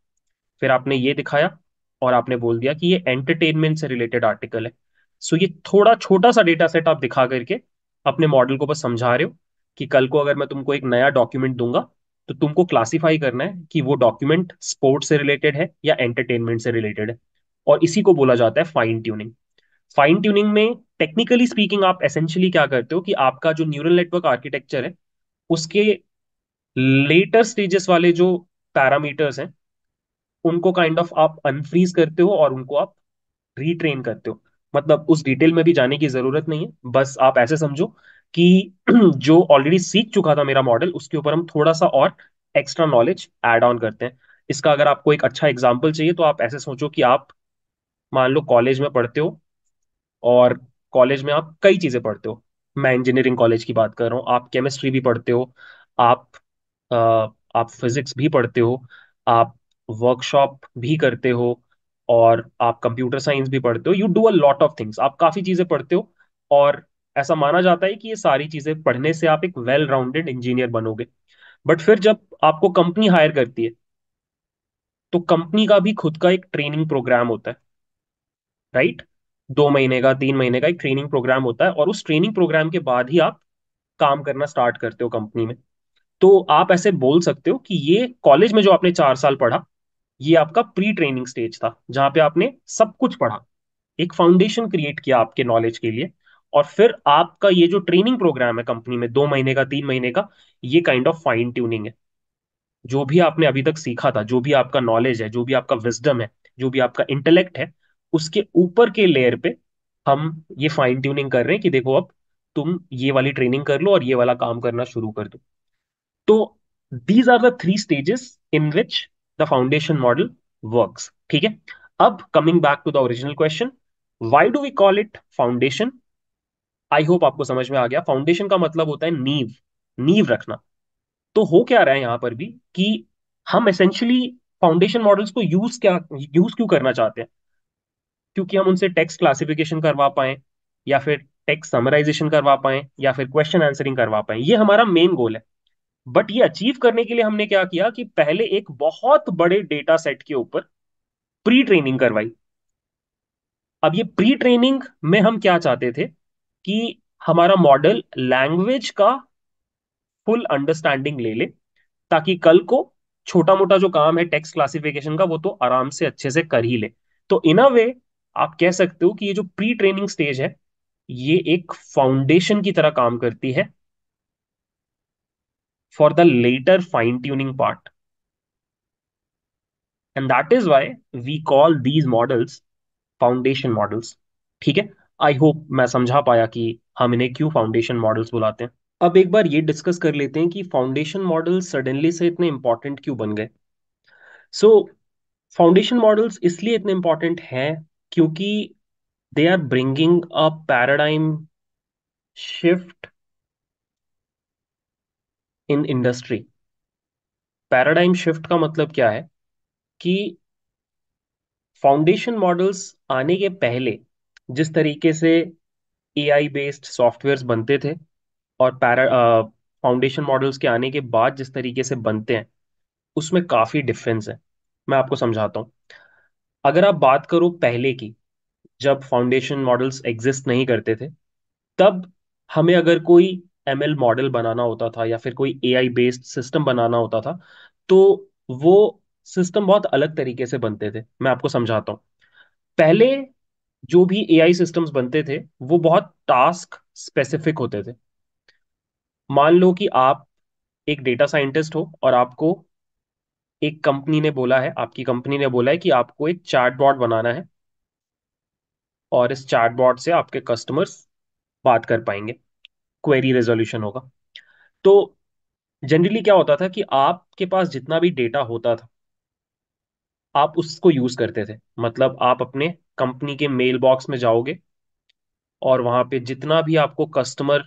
Speaker 2: फिर आपने ये दिखाया और आपने बोल दिया कि ये एंटरटेनमेंट से रिलेटेड आर्टिकल है। सो so, ये थोड़ा छोटा सा डेटा सेट आप दिखा करके अपने मॉडल को बस समझा रहे हो कि कल को अगर मैं तुमको एक नया डॉक्यूमेंट दूँगा तो तुमको क्लासिफाई करना है कि वो डॉक्यूमेंट स्पोर्ट्स से रिलेटेड है या एंटरटेनमेंट से रिलेटेड है। और इसी को बोला जाता है फाइन ट्यूनिंग फाइन ट्यूनिंग में टेक्निकली स्पीकिंग आप एसेंशियली क्या करते हो कि आपका जो न्यूरल नेटवर्क आर्किटेक्चर है, उसके लेटर स्टेजेस वाले जो पैरामीटर्स हैं, उनको काइंड kind ऑफ़ of आप अनफ्रीज करते हो और उनको आप रीट्रेन करते हो। मतलब उस डिटेल में भी जाने की ज़रूरत नहीं है। बस आप ऐसे समझो कि जो ऑलरेडी सीख चुका था मेरा मॉडल उसके ऊपर हम थोड़ा सा और एक्स्ट्रा नॉलेज एड ऑन करते हैं। इसका अगर आपको एक अच्छा एग्ज़ाम्पल चाहिए तो आप ऐसे सोचो कि आप मान लो कॉलेज में पढ़ते हो और कॉलेज में आप कई चीज़ें पढ़ते हो। मैं इंजीनियरिंग कॉलेज की बात कर रहा हूँ आप केमिस्ट्री भी पढ़ते हो आप आ, आप फिजिक्स भी पढ़ते हो आप वर्कशॉप भी करते हो और आप कंप्यूटर साइंस भी पढ़ते हो। You do a lot of things आप काफ़ी चीज़ें पढ़ते हो और ऐसा माना जाता है कि ये सारी चीज़ें पढ़ने से आप एक वेल राउंडेड इंजीनियर बनोगे। बट फिर जब आपको कंपनी हायर करती है तो कंपनी का भी खुद का एक ट्रेनिंग प्रोग्राम होता है राइट दो महीने का, तीन महीने का एक ट्रेनिंग प्रोग्राम होता है और उस ट्रेनिंग प्रोग्राम के बाद ही आप काम करना स्टार्ट करते हो कंपनी में। तो आप ऐसे बोल सकते हो कि ये कॉलेज में जो आपने चार साल पढ़ा, ये आपका प्री ट्रेनिंग स्टेज था, जहाँ पे आपने सब कुछ पढ़ा। एक फाउंडेशन क्रिएट किया आपके नॉलेज के लिए। और फिर आपका ये जो ट्रेनिंग प्रोग्राम है कंपनी में, दो महीने का, तीन महीने का, ये काइंड ऑफ़ फाइन ट्यूनिंग है। जो भी आपने अभी तक सीखा था, जो भी आपका नॉलेज है, जो भी आपका विजडम है, जो भी आपका इंटेलेक्ट है, उसके ऊपर के लेयर पे हम ये फाइन ट्यूनिंग कर रहे हैं कि देखो अब तुम ये वाली ट्रेनिंग कर लो और ये वाला काम करना शुरू कर दो। तो these are the three stages in which the foundation model work ठीक है? अब coming back to the original question why do we call it foundation I hope आपको समझ में आ गया। फाउंडेशन का मतलब होता है नींव नींव रखना। तो हो क्या रहा है यहाँ पर भी कि हम एसेंशियली फाउंडेशन मॉडल्स को यूज़ क्या यूज़ क्यों करना चाहते हैं? क्योंकि हम उनसे टेक्स्ट क्लासिफिकेशन करवा पाए, या फिर टेक्स्ट समराइजेशन करवा पाए, या फिर क्वेश्चन आंसरिंग करवा पाए। ये हमारा मेन गोल है। बट ये अचीव करने के लिए हमने क्या किया कि पहले एक बहुत बड़े डेटा सेट के ऊपर प्री ट्रेनिंग करवाई। अब ये प्री ट्रेनिंग में हम क्या चाहते थे? कि हमारा मॉडल लैंग्वेज का फुल अंडरस्टैंडिंग ले ले, ताकि कल को छोटा मोटा जो काम है टेक्स्ट क्लासिफिकेशन का, वो तो आराम से अच्छे से कर ही ले। तो इन अ वे आप कह सकते हो कि ये जो प्री ट्रेनिंग स्टेज है, ये एक फाउंडेशन की तरह काम करती है for the latter fine tuning part and that is why we call these models foundation models ठीक है? आई होप मैं समझा पाया कि हम इन्हें क्यों फाउंडेशन मॉडल्स बुलाते हैं। अब एक बार ये डिस्कस कर लेते हैं कि फाउंडेशन मॉडल सडनली से इतने इंपॉर्टेंट क्यों बन गए। सो फाउंडेशन मॉडल्स इसलिए इतने इंपॉर्टेंट हैं क्योंकि they are bringing a paradigm shift in industry paradigm shift का मतलब क्या है? कि फाउंडेशन मॉडल्स आने के पहले जिस तरीके से एआई बेस्ड सॉफ्टवेयर्स बनते थे और पैरा फाउंडेशन मॉडल्स के आने के बाद जिस तरीके से बनते हैं, उसमें काफ़ी डिफरेंस है। मैं आपको समझाता हूँ। अगर आप बात करो पहले की, जब फाउंडेशन मॉडल्स एग्जिस्ट नहीं करते थे, तब हमें अगर कोई एमएल मॉडल बनाना होता था या फिर कोई एआई बेस्ड सिस्टम बनाना होता था तो वो सिस्टम बहुत अलग तरीके से बनते थे। मैं आपको समझाता हूँ। पहले जो भी एआई सिस्टम्स बनते थे, वो बहुत टास्क स्पेसिफिक होते थे। मान लो कि आप एक डेटा साइंटिस्ट हो और आपको एक कंपनी ने बोला है, आपकी कंपनी ने बोला है कि आपको एक चैटबॉट बनाना है और इस चैटबॉट से आपके कस्टमर्स बात कर पाएँगे। क्वेरी रेजोल्यूशन होगा। तो जनरली क्या होता था कि आपके पास जितना भी डेटा होता था, आप उसको यूज़ करते थे। मतलब आप अपने कंपनी के मेल बॉक्स में जाओगे और वहाँ पे जितना भी आपको कस्टमर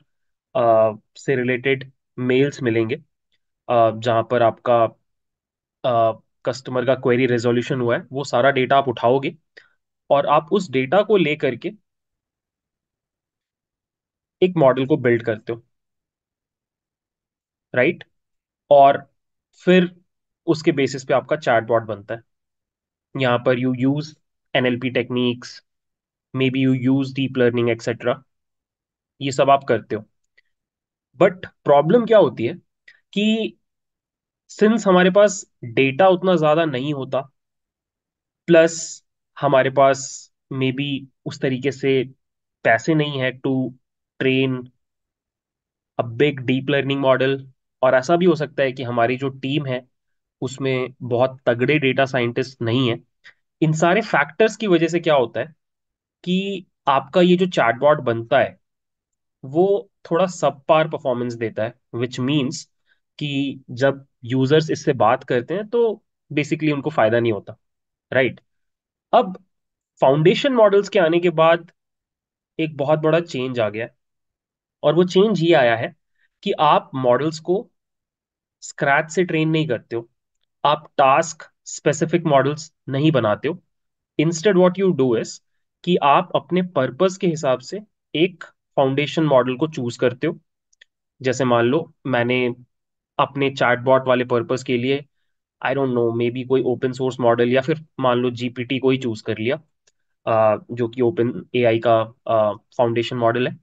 Speaker 2: से रिलेटेड मेल्स मिलेंगे जहाँ पर आपका कस्टमर का क्वेरी रेजोल्यूशन हुआ है, वो सारा डेटा आप उठाओगे और आप उस डेटा को लेकर के एक मॉडल को बिल्ड करते हो। राइट? और फिर उसके बेसिस पे आपका चैटबॉट बनता है। यहाँ पर you use NLP techniques maybe you use deep learning etcetera ये सब आप करते हो। बट प्रॉब्लम क्या होती है कि सिंस हमारे पास डेटा उतना ज़्यादा नहीं होता प्लस हमारे पास मे बी उस तरीके से पैसे नहीं है to train a big deep learning model और ऐसा भी हो सकता है कि हमारी जो टीम है, उसमें बहुत तगड़े डेटा साइंटिस्ट नहीं है। इन सारे फैक्टर्स की वजह से क्या होता है कि आपका ये जो चैटबॉट बनता है, वो थोड़ा सब पार परफॉर्मेंस देता है विच मीन्स कि जब यूज़र्स इससे बात करते हैं तो बेसिकली उनको फ़ायदा नहीं होता राइट अब फाउंडेशन मॉडल्स के आने के बाद एक बहुत बड़ा चेंज आ गया और वो चेंज ये आया है कि आप मॉडल्स को स्क्रैच से ट्रेन नहीं करते हो। आप टास्क स्पेसिफिक मॉडल्स नहीं बनाते हो। Instead what you do is कि आप अपने पर्पस के हिसाब से एक फाउंडेशन मॉडल को चूज़ करते हो। जैसे मान लो, मैंने अपने चैटबॉट वाले पर्पस के लिए I don't know maybe कोई ओपन सोर्स मॉडल या फिर मान लो जीपीटी को ही चूज़ कर लिया जो कि ओपन एआई का फाउंडेशन मॉडल है।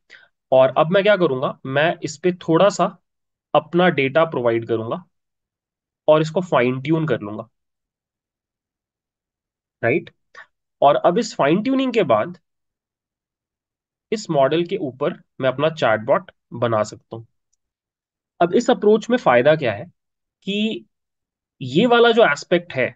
Speaker 2: और अब मैं क्या करूँगा, मैं इस पे थोड़ा सा अपना डेटा प्रोवाइड करूँगा और इसको फाइन ट्यून कर लूँगा। राइट और अब इस फाइन ट्यूनिंग के बाद, इस मॉडल के ऊपर मैं अपना चैटबॉट बना सकता हूँ। अब इस अप्रोच में फ़ायदा क्या है कि ये वाला जो एस्पेक्ट है,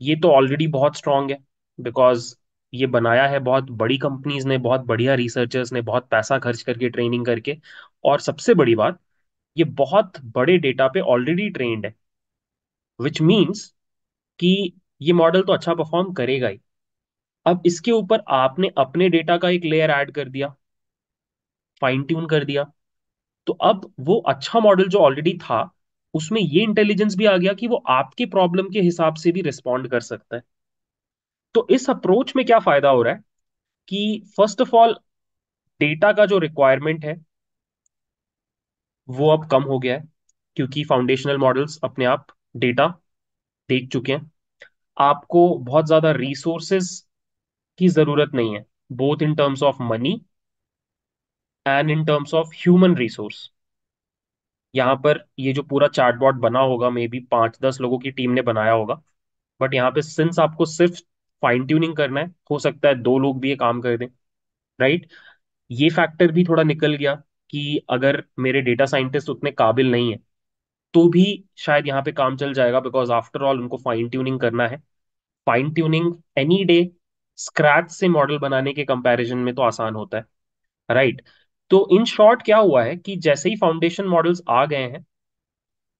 Speaker 2: ये तो ऑलरेडी बहुत स्ट्रांग है बिकॉज़ ये बनाया है बहुत बड़ी कंपनीज़ ने, बहुत बढ़िया रिसर्चर्स ने, बहुत पैसा खर्च करके ट्रेनिंग करके, और सबसे बड़ी बात, ये बहुत बड़े डेटा पे ऑलरेडी ट्रेंड है विच मीन्स कि ये मॉडल तो अच्छा परफॉर्म करेगा ही। अब इसके ऊपर आपने अपने डेटा का एक लेयर ऐड कर दिया फाइन ट्यून कर दिया। तो अब वो अच्छा मॉडल जो ऑलरेडी था, उसमें ये इंटेलिजेंस भी आ गया कि वो आपके प्रॉब्लम के हिसाब से भी रिस्पॉन्ड कर सकता है। तो इस अप्रोच में क्या फ़ायदा हो रहा है कि फ़र्स्ट ऑफ़ ऑल डेटा का जो रिक्वायरमेंट है, वो अब कम हो गया है, क्योंकि फाउंडेशनल मॉडल्स अपने आप डेटा देख चुके हैं। आपको बहुत ज़्यादा रिसोर्सेस की ज़रूरत नहीं है both in terms of money and in terms of human resource यहाँ पर ये जो पूरा चैटबॉट बना होगा मे बी पाँच दस लोगों की टीम ने बनाया होगा बट यहाँ पे सिंस आपको सिर्फ़ फाइन ट्यूनिंग करना है, हो सकता है दो लोग भी ये काम कर दें राइट ये फैक्टर भी थोड़ा निकल गया कि अगर मेरे डेटा साइंटिस्ट उतने काबिल नहीं है तो भी शायद यहाँ पे काम चल जाएगा बिकॉज़ आफ्टर ऑल उनको फाइन ट्यूनिंग करना है fine tuning any day scratch से मॉडल बनाने के कंपैरिजन में तो आसान होता है राइट right. तो इन शॉर्ट क्या हुआ है कि जैसे ही फाउंडेशन मॉडल्स आ गए हैं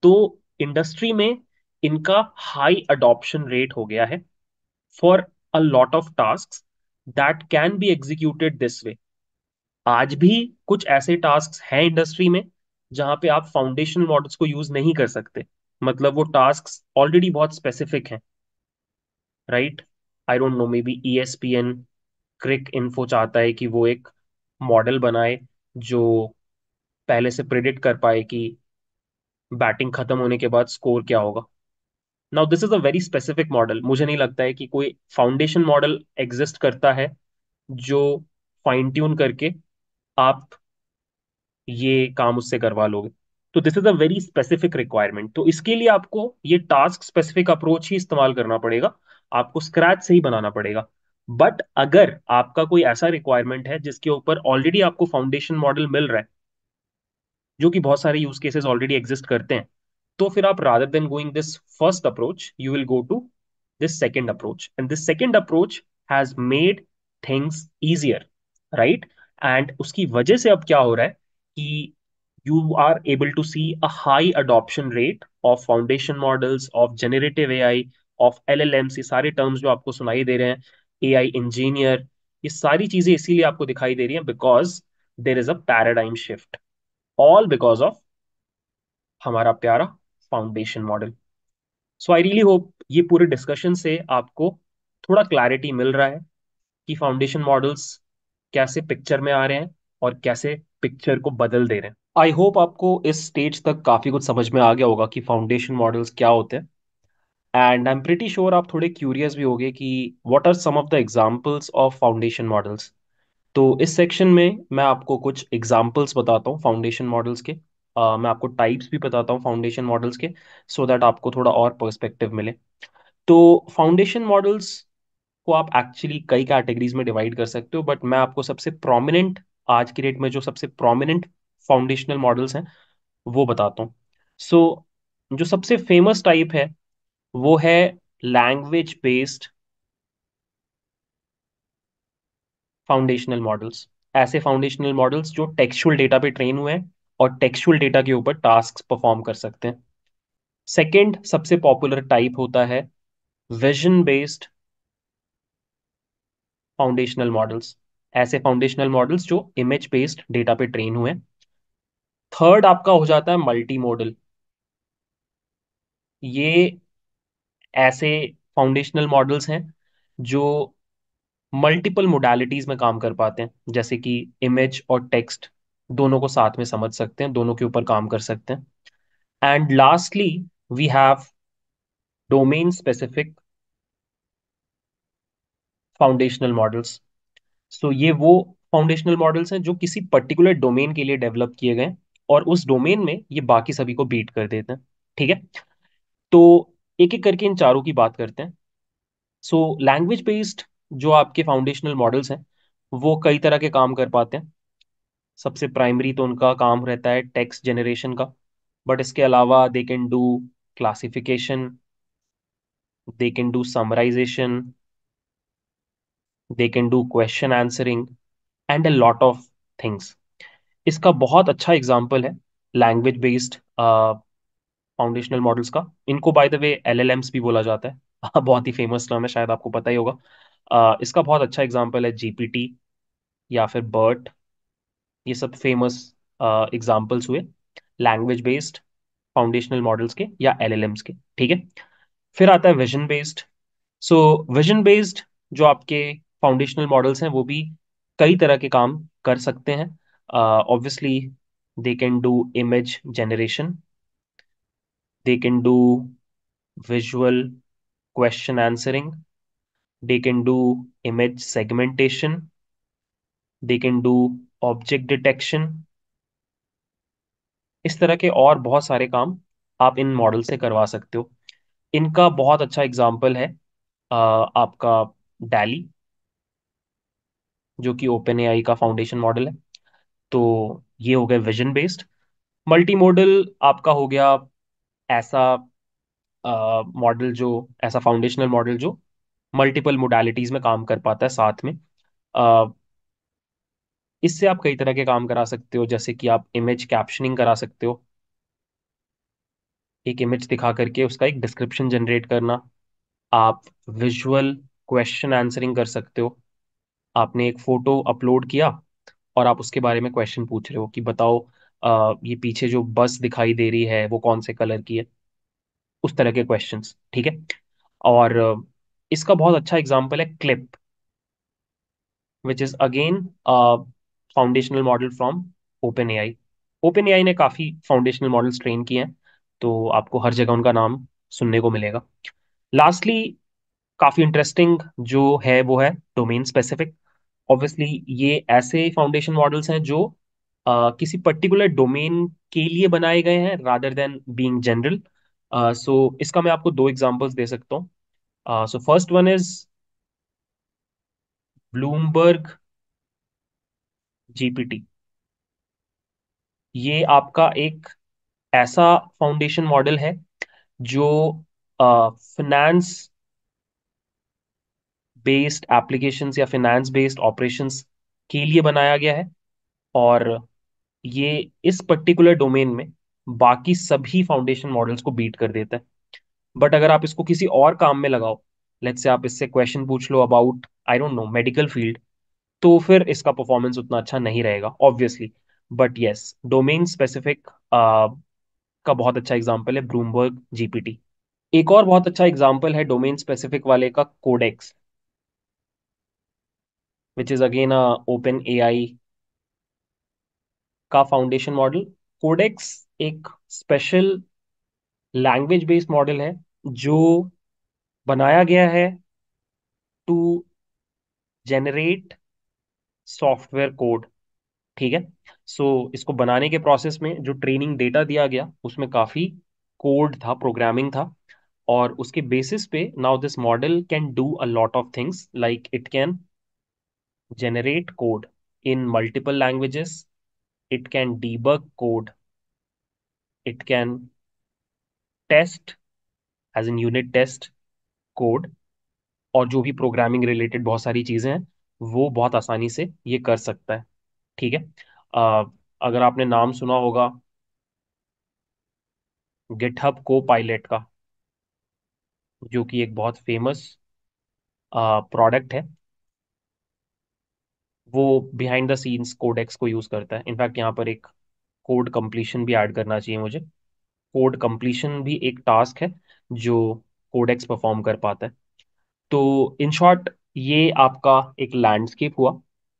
Speaker 2: तो इंडस्ट्री में इनका हाई अडॉप्शन रेट हो गया है for a lot of task that can be executed this way आज भी कुछ ऐसे टास्क हैं इंडस्ट्री में जहाँ पे आप फाउंडेशन मॉडल्स को यूज़ नहीं कर सकते। मतलब वो टास्क ऑलरेडी बहुत स्पेसिफिक हैं। Right I don't know maybe ESPN Cricinfo चाहता है कि वो एक मॉडल बनाए जो पहले से प्रिडिक्ट कर पाए कि बैटिंग खत्म होने के बाद स्कोर क्या होगा। Now this is a very specific model मुझे नहीं लगता है कि कोई फाउंडेशन मॉडल एग्जिस्ट करता है जो फाइन ट्यून करके आप ये काम उससे करवा लोगे। तो this is a very specific requirement तो इसके लिए आपको ये टास्क स्पेसिफिक अप्रोच ही इस्तेमाल करना पड़ेगा। आपको स्क्रैच से ही बनाना पड़ेगा। बट अगर आपका कोई ऐसा रिक्वायरमेंट है जिसके ऊपर ऑलरेडी आपको फाउंडेशन मॉडल मिल रहा है, जो कि बहुत सारे यूज़ केसेस ऑलरेडी एग्जिस्ट करते हैं तो फिर आप rather than going this first approach you will go to this second approach and this second approach has made things easier right and उसकी वजह से अब क्या हो रहा है? कि you are able to see a high adoption rate of foundation models, of generative AI of LLMs ये सारे टर्म्स जो आपको सुनाई दे रहे हैं AI इंजीनियर ये सारी चीज़ें इसीलिए आपको दिखाई दे रही हैं because there is a paradigm shift all because of हमारा प्यारा foundation model so I really hope ये पूरे डिस्कशन से आपको थोड़ा क्लैरिटी मिल रहा है कि फाउंडेशन मॉडल्स कैसे पिक्चर में आ रहे हैं और कैसे पिक्चर को बदल दे रहे हैं। आई होप आपको इस स्टेज तक काफ़ी कुछ समझ में आ गया होगा कि फाउंडेशन मॉडल्स क्या होते हैं। And I am pretty sure आप थोड़े क्यूरियस भी होंगे कि what are some of the examples of foundation models तो इस सेक्शन में मैं आपको कुछ एग्जांपल्स बताता हूँ फाउंडेशन मॉडल्स के। अ, मैं आपको टाइप्स भी बताता हूँ फाउंडेशन मॉडल्स के सो so दैट आपको थोड़ा और पर्सपेक्टिव मिले। तो फाउंडेशन मॉडल्स को आप एक्चुअली कई कैटेगरीज में डिवाइड कर सकते हो बट मैं आपको सबसे प्रोमिनेंट आज की डेट में जो सबसे प्रोमिनेंट फाउंडेशनल मॉडल्स हैं वो बताता हूँ। सो so, जो सबसे फ़ेमस टाइप है वो है लैंग्वेज बेस्ड फाउंडेशनल मॉडल्स ऐसे फाउंडेशनल मॉडल्स जो टेक्सचुअल डेटा पे ट्रेन हुए हैं और टेक्सचुअल डेटा के ऊपर टास्क परफॉर्म कर सकते हैं। सेकंड सबसे पॉपुलर टाइप होता है विजन बेस्ड फाउंडेशनल मॉडल्स ऐसे फाउंडेशनल मॉडल्स जो इमेज बेस्ड डेटा पे ट्रेन हुए थर्ड आपका हो जाता है मल्टी मॉडल ये ऐसे फाउंडेशनल मॉडल्स हैं जो मल्टीपल मोडालिटीज में काम कर पाते हैं। जैसे कि इमेज और टेक्स्ट दोनों को साथ में समझ सकते हैं, दोनों के ऊपर काम कर सकते हैं। And lastly we have domain specific foundational models so ये वो फाउंडेशनल मॉडल्स हैं जो किसी पर्टिकुलर डोमेन के लिए डेवलप किए गए और उस डोमेन में ये बाकी सभी को बीट कर देते हैं, ठीक है? तो एक एक करके इन चारों की बात करते हैं। सो लैंग्वेज बेस्ड जो आपके फाउंडेशनल मॉडल्स हैं, वो कई तरह के काम कर पाते हैं। सबसे प्राइमरी तो उनका काम रहता है टेक्स्ट जनरेशन का बट इसके अलावा they can do classification they can do summarization they can do question answering and a lot of things इसका बहुत अच्छा एग्ज़ाम्पल है लैंग्वेज बेस्ड फाउंडेशनल मॉडल्स का। इनको बाय द वे एलएलएम्स भी बोला जाता है। बहुत ही फ़ेमस टर्म है शायद आपको पता ही होगा। Uh, इसका बहुत अच्छा एग्ज़ाम्पल है जीपीटी या फिर बर्ट ये सब फ़ेमस एग्जाम्पल्स हुए लैंग्वेज बेस्ड फाउंडेशनल मॉडल्स के या एलएलएम्स के। ठीक है? फिर आता है vision based so vision based जो आपके फाउंडेशनल मॉडल्स हैं वो भी कई तरह के काम कर सकते हैं। Obviously they can do image generation they can do visual question answering they can do image segmentation they can do object detection इस तरह के और बहुत सारे काम आप इन मॉडल से करवा सकते हो। इनका बहुत अच्छा एग्ज़ाम्पल है अ, आपका डैली जो कि ओपन एआई का फाउंडेशन मॉडल है। तो ये हो गए विजन बेस्ड मल्टी मॉडल आपका हो गया ऐसा मॉडल जो ऐसा फाउंडेशनल मॉडल जो मल्टीपल मोडालिटीज में काम कर पाता है साथ में। अ, इससे आप कई तरह के काम करा सकते हो जैसे कि आप इमेज कैप्शनिंग करा सकते हो। एक इमेज दिखा करके उसका एक डिस्क्रिप्शन जनरेट करना। आप विजुअल क्वेश्चन आंसरिंग कर सकते हो। आपने एक फ़ोटो अपलोड किया और आप उसके बारे में क्वेश्चन पूछ रहे हो कि बताओ अ, ये पीछे जो बस दिखाई दे रही है वो कौन से कलर की है? उस तरह के क्वेश्चंस ठीक है? और इसका बहुत अच्छा एग्ज़ाम्पल है CLIP which is again foundational model from OpenAI OpenAI ने काफ़ी फाउंडेशनल मॉडल्स ट्रेन किए हैं तो आपको हर जगह उनका नाम सुनने को मिलेगा। लास्टली काफ़ी इंटरेस्टिंग जो है वो है डोमेन स्पेसिफिक ऑब्वियसली ये ऐसे फाउंडेशन मॉडल्स हैं जो अ, किसी पर्टिकुलर डोमेन के लिए बनाए गए हैं rather than being general so इसका मैं आपको दो एग्जांपल्स दे सकता हूँ। So first one is Bloomberg GPT ये आपका एक ऐसा फाउंडेशन मॉडल है जो फिनेंस बेस्ड एप्लीकेशंस या फिनेंस बेस्ड ऑपरेशंस के लिए बनाया गया है और ये इस पर्टिकुलर डोमेन में बाकी सभी फाउंडेशन मॉडल्स को बीट कर देता है। बट अगर आप इसको किसी और काम में लगाओ लेट्स से आप इससे क्वेश्चन पूछ लो about I don't know medical field तो फिर इसका परफॉर्मेंस उतना अच्छा नहीं रहेगा obviously but yes domain specific का बहुत अच्छा एग्ज़ाम्पल है ब्रूमबर्ग जीपीटी एक और बहुत अच्छा एग्ज़ाम्पल है डोमेन स्पेसिफिक वाले का Codex which is again a OpenAI का फाउंडेशन मॉडल कोडेक्स एक स्पेशल लैंग्वेज बेस्ड मॉडल है जो बनाया गया है टू जेनरेट सॉफ्टवेयर कोड ठीक है? सो so, इसको बनाने के प्रोसेस में जो ट्रेनिंग डेटा दिया गया उसमें काफ़ी कोड था प्रोग्रामिंग था और उसके बेसिस पे now this model can do a lot of things like it can generate code in multiple languages. It can debug code. It can test as in unit test code. और जो भी प्रोग्रामिंग रिलेटेड बहुत सारी चीज़ें हैं वो बहुत आसानी से ये कर सकता है। ठीक है? अ, अगर आपने नाम सुना होगा गिटहब को पायलट का जो कि एक बहुत फ़ेमस प्रोडक्ट है। वो बिहाइंड द सीन्स कोडेक्स को यूज़ करता है। इनफैक्ट यहाँ पर एक कोड कंप्लीशन भी ऐड करना चाहिए मुझे। कोड कंप्लीशन भी एक टास्क है जो कोडेक्स परफॉर्म कर पाता है। तो इन शॉर्ट ये आपका एक लैंडस्केप हुआ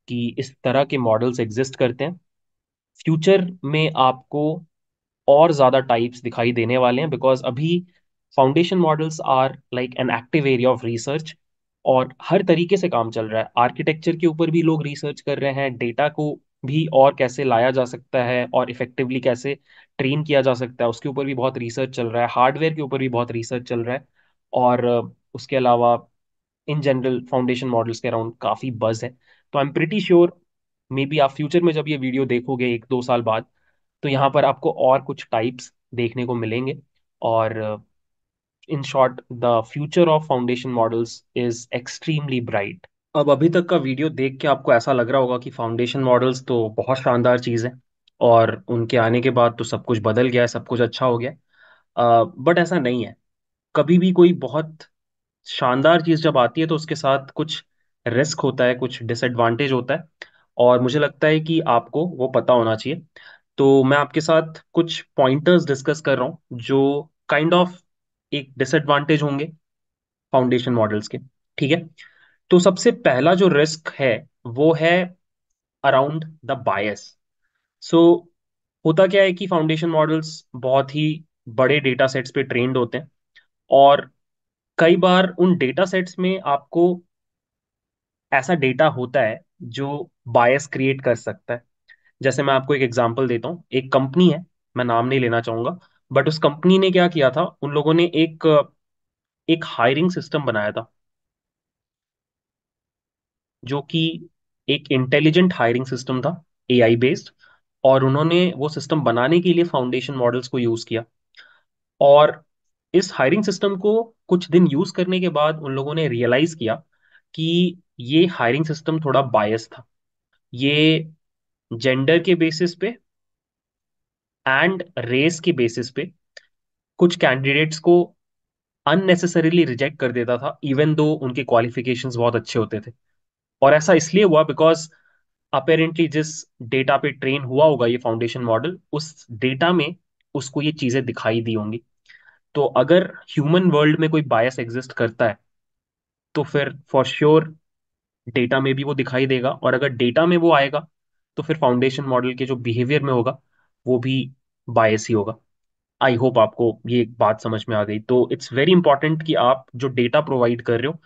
Speaker 2: कि इस तरह के मॉडल्स एग्जिस्ट करते हैं। फ्यूचर में आपको और ज़्यादा टाइप्स दिखाई देने वाले हैं बिकॉज़ अभी foundation models are like an active area of research और हर तरीके से काम चल रहा है। आर्किटेक्चर के ऊपर भी लोग रिसर्च कर रहे हैं डेटा को भी और कैसे लाया जा सकता है और इफेक्टिवली कैसे ट्रेन किया जा सकता है, उसके ऊपर भी बहुत रिसर्च चल रहा है। हार्डवेयर के ऊपर भी बहुत रिसर्च चल रहा है और उसके अलावा इन जनरल फाउंडेशन मॉडल्स के अराउंड काफ़ी बज है। तो I am pretty sure maybe आप फ्यूचर में जब ये वीडियो देखोगे एक दो साल बाद तो यहाँ पर आपको और कुछ टाइप्स देखने को मिलेंगे और in short the future of foundation models is extremely bright अब अभी तक का वीडियो देख के आपको ऐसा लग रहा होगा कि फाउंडेशन मॉडल्स तो बहुत शानदार चीज़ है और उनके आने के बाद तो सब कुछ बदल गया है सब कुछ अच्छा हो गया बट uh, ऐसा नहीं है। कभी भी कोई बहुत शानदार चीज़ जब आती है तो उसके साथ कुछ रिस्क होता है कुछ डिसएडवांटेज होता है और मुझे लगता है कि आपको वो पता होना चाहिए। तो मैं आपके साथ कुछ पॉइंटर्स डिस्कस कर रहा हूँ जो काइंड ऑफ़ एक डिसएडवांटेज होंगे फाउंडेशन मॉडल्स के, ठीक है? तो सबसे पहला जो रिस्क है, वो है अराउंड द बायस सो होता क्या है कि फाउंडेशन मॉडल्स बहुत ही बड़े डेटा सेट्स पे ट्रेंड होते हैं और कई बार उन डेटा सेट्स में आपको ऐसा डेटा होता है जो बायस क्रिएट कर सकता है। जैसे मैं आपको एक एग्जांपल देता हूँ। एक कंपनी है, मैं नाम नहीं लेना चाहूँगा। बट उस कंपनी ने क्या किया था? उन लोगों ने एक एक हायरिंग सिस्टम बनाया था। जो कि एक इंटेलिजेंट हायरिंग सिस्टम था एआई बेस्ड और उन्होंने वो सिस्टम बनाने के लिए फाउंडेशन मॉडल्स को यूज़ किया। और इस हायरिंग सिस्टम को कुछ दिन यूज़ करने के बाद उन लोगों ने रियलाइज़ किया कि ये हायरिंग सिस्टम थोड़ा बायस था। ये जेंडर के बेसिस पे एंड रेस के बेसिस पे कुछ कैंडिडेट्स को अननेसेसरीली रिजेक्ट कर देता था इवन दो उनके क्वालिफिकेशंस बहुत अच्छे होते थे। और ऐसा इसलिए हुआ बिकॉज़ अपेरेंटली जिस डेटा पे ट्रेन हुआ होगा ये फाउंडेशन मॉडल उस डेटा में उसको ये चीज़ें दिखाई दी होंगी। तो अगर ह्यूमन वर्ल्ड में कोई बायस एग्जिस्ट करता है तो फिर फॉर श्योर डेटा में भी वो दिखाई देगा। और अगर डेटा में वो आएगा तो फिर फाउंडेशन मॉडल के जो बिहेवियर में होगा वो भी बायस ही होगा। आई होप आपको ये एक बात समझ में आ गई। तो इट्स वेरी इंपॉर्टेंट कि आप जो डेटा प्रोवाइड कर रहे हो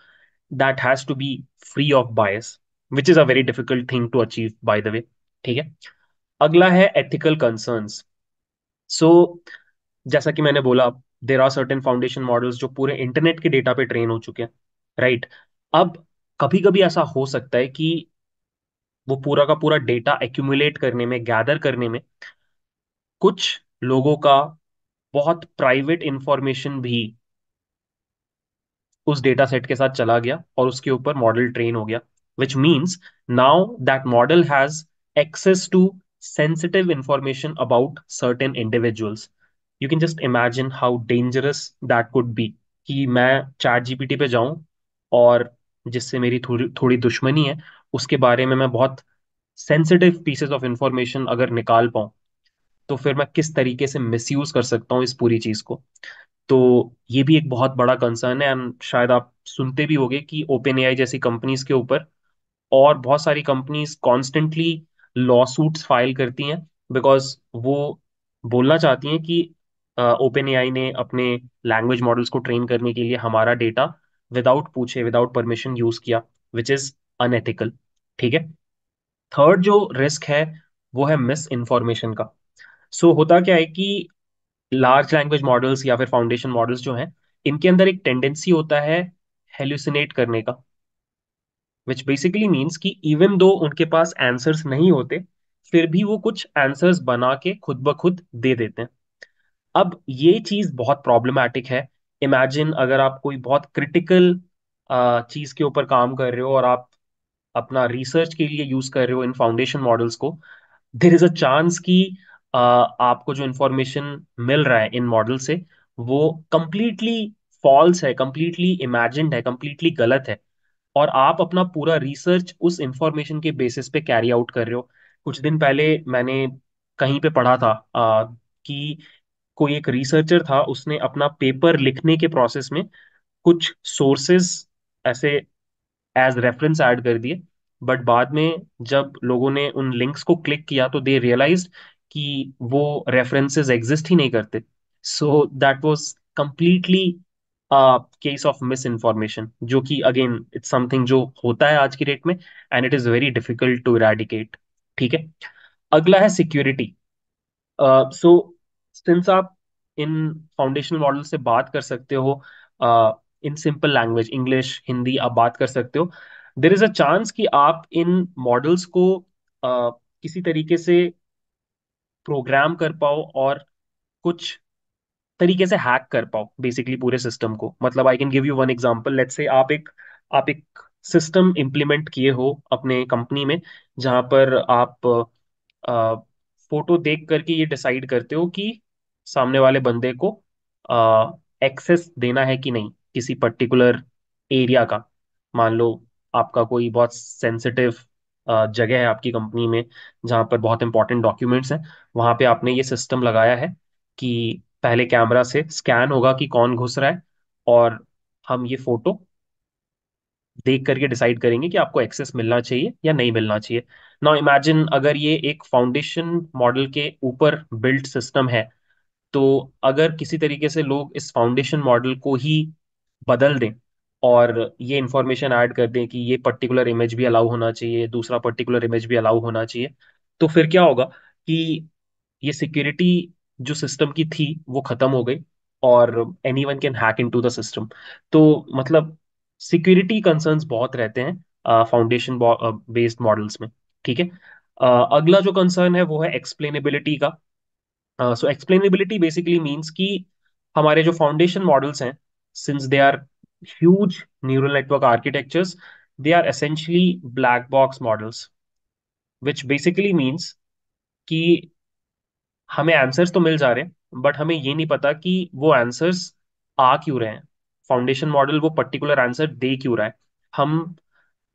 Speaker 2: that has to be free of bias which is a very difficult thing to achieve by the way ठीक है? अगला है एथिकल कंसर्न्स सो जैसा कि मैंने बोला there are certain foundation models जो पूरे इंटरनेट के डेटा पे ट्रेन हो चुके हैं राइट right? अब कभी कभी ऐसा हो सकता है कि वो पूरा का पूरा डेटा एक्यूमुलेट करने में गैदर करने में कुछ लोगों का बहुत प्राइवेट इंफॉर्मेशन भी उस डेटा सेट के साथ चला गया और उसके ऊपर मॉडल ट्रेन हो गया which means now that model has access to sensitive information about certain individuals. You can just imagine how dangerous that could be कि मैं चैट जीपीटी पे जाऊँ और जिससे मेरी थोड़ी थोड़ी दुश्मनी है, उसके बारे में मैं बहुत सेंसिटिव पीसेस ऑफ़ इंफॉर्मेशन अगर निकाल पाऊँ तो फिर मैं किस तरीके से मिसयूज कर सकता हूँ इस पूरी चीज़ को? तो ये भी एक बहुत बड़ा कंसर्न है एंड शायद आप सुनते भी होंगे कि ओपन एआई जैसी कंपनीज़ के ऊपर और बहुत सारी companies constantly lawsuits file करती हैं बिकॉज़ वो बोलना चाहती हैं कि ओपन एआई ने अपने लैंग्वेज मॉडल्स को ट्रेन करने के लिए हमारा डेटा विदाउट पूछे विदाउट परमिशन यूज़ किया विच इज़ अनएथिकल ठीक है? थर्ड जो रिस्क है, वो है मिस इन्फॉर्मेशन का। सो so, होता क्या है कि लार्ज लैंग्वेज मॉडल्स या फिर फाउंडेशन मॉडल्स जो हैं इनके अंदर एक टेंडेंसी होता है हेल्यूसिनेट करने का विच बेसिकली मीन्स कि इवन दो उनके पास आंसर्स नहीं होते फिर भी वो कुछ आंसर्स बना के खुद ब खुद दे देते हैं। अब ये चीज़ बहुत प्रॉब्लमैटिक है। इमेजिन अगर आप कोई बहुत क्रिटिकल चीज़ के ऊपर काम कर रहे हो और आप अपना रिसर्च के लिए यूज़ कर रहे हो इन फाउंडेशन मॉडल्स को देर इज़ अ चांस कि आपको जो इन्फॉर्मेशन मिल रहा है इन मॉडल से वो कंप्लीटली फॉल्स है कंप्लीटली इमेजिन्ड है कंप्लीटली गलत है। और आप अपना पूरा रिसर्च उस इंफॉर्मेशन के बेसिस पे कैरी आउट कर रहे हो। कुछ दिन पहले मैंने कहीं पे पढ़ा था आ, कि कोई एक रिसर्चर था उसने अपना पेपर लिखने के प्रोसेस में कुछ सोर्सेस ऐसे एज रेफरेंस ऐड कर दिए। बट बाद में जब लोगों ने उन लिंक्स को क्लिक किया तो दे रियलाइज़ कि वो रेफरेंसेस एग्जिस्ट ही नहीं करते। So that was completely case of misinformation जो कि अगेन इट्स समथिंग जो होता है आज की डेट में and it is very difficult to eradicate ठीक है? अगला है सिक्योरिटी सो सिंस आप इन फाउंडेशनल मॉडल से बात कर सकते हो in simple language English Hindi आप बात कर सकते हो देर इज़ अ चांस कि आप इन मॉडल्स को uh, किसी तरीके से प्रोग्राम कर पाओ और कुछ तरीके से हैक कर पाओ बेसिकली पूरे सिस्टम को। मतलब I can give you one example let's say आप एक आप एक सिस्टम इम्प्लीमेंट किए हो अपने कंपनी में, जहाँ पर आप फ़ोटो देख करके ये डिसाइड करते हो कि सामने वाले बंदे को एक्सेस देना है कि नहीं किसी पर्टिकुलर एरिया का। मान लो आपका कोई बहुत सेंसिटिव जगह है आपकी कंपनी में, जहाँ पर बहुत इंपॉर्टेंट डॉक्यूमेंट्स हैं। वहाँ पे आपने ये सिस्टम लगाया है कि पहले कैमरा से स्कैन होगा कि कौन घुस रहा है और हम ये फ़ोटो देख करके डिसाइड करेंगे कि आपको एक्सेस मिलना चाहिए या नहीं मिलना चाहिए। नाउ इमेजिन अगर ये एक फाउंडेशन मॉडल के ऊपर बिल्ट सिस्टम है तो अगर किसी तरीके से लोग इस फाउंडेशन मॉडल को ही बदल दें और ये इंफॉर्मेशन ऐड कर दें कि ये पर्टिकुलर इमेज भी अलाउ होना चाहिए दूसरा पर्टिकुलर इमेज भी अलाउ होना चाहिए। तो फिर क्या होगा कि ये सिक्योरिटी जो सिस्टम की थी वो खत्म हो गई और anyone can hack into the system तो मतलब सिक्योरिटी कंसर्न्स बहुत रहते हैं फाउंडेशन बेस्ड मॉडल्स में ठीक है? अ, अगला जो कंसर्न है वो है एक्सप्लेनेबिलिटी का। सो एक्सप्लेनेबिलिटी बेसिकली मीन्स कि हमारे जो फाउंडेशन मॉडल्स हैं since they are huge neural network architectures they are essentially black box models which basically means कि हमें आंसर्स तो मिल जा रहे हैं बट हमें ये नहीं पता कि वो आंसर्स आ क्यों रहे हैं। फाउंडेशन मॉडल वो पर्टिकुलर आंसर दे क्यों रहा है। हम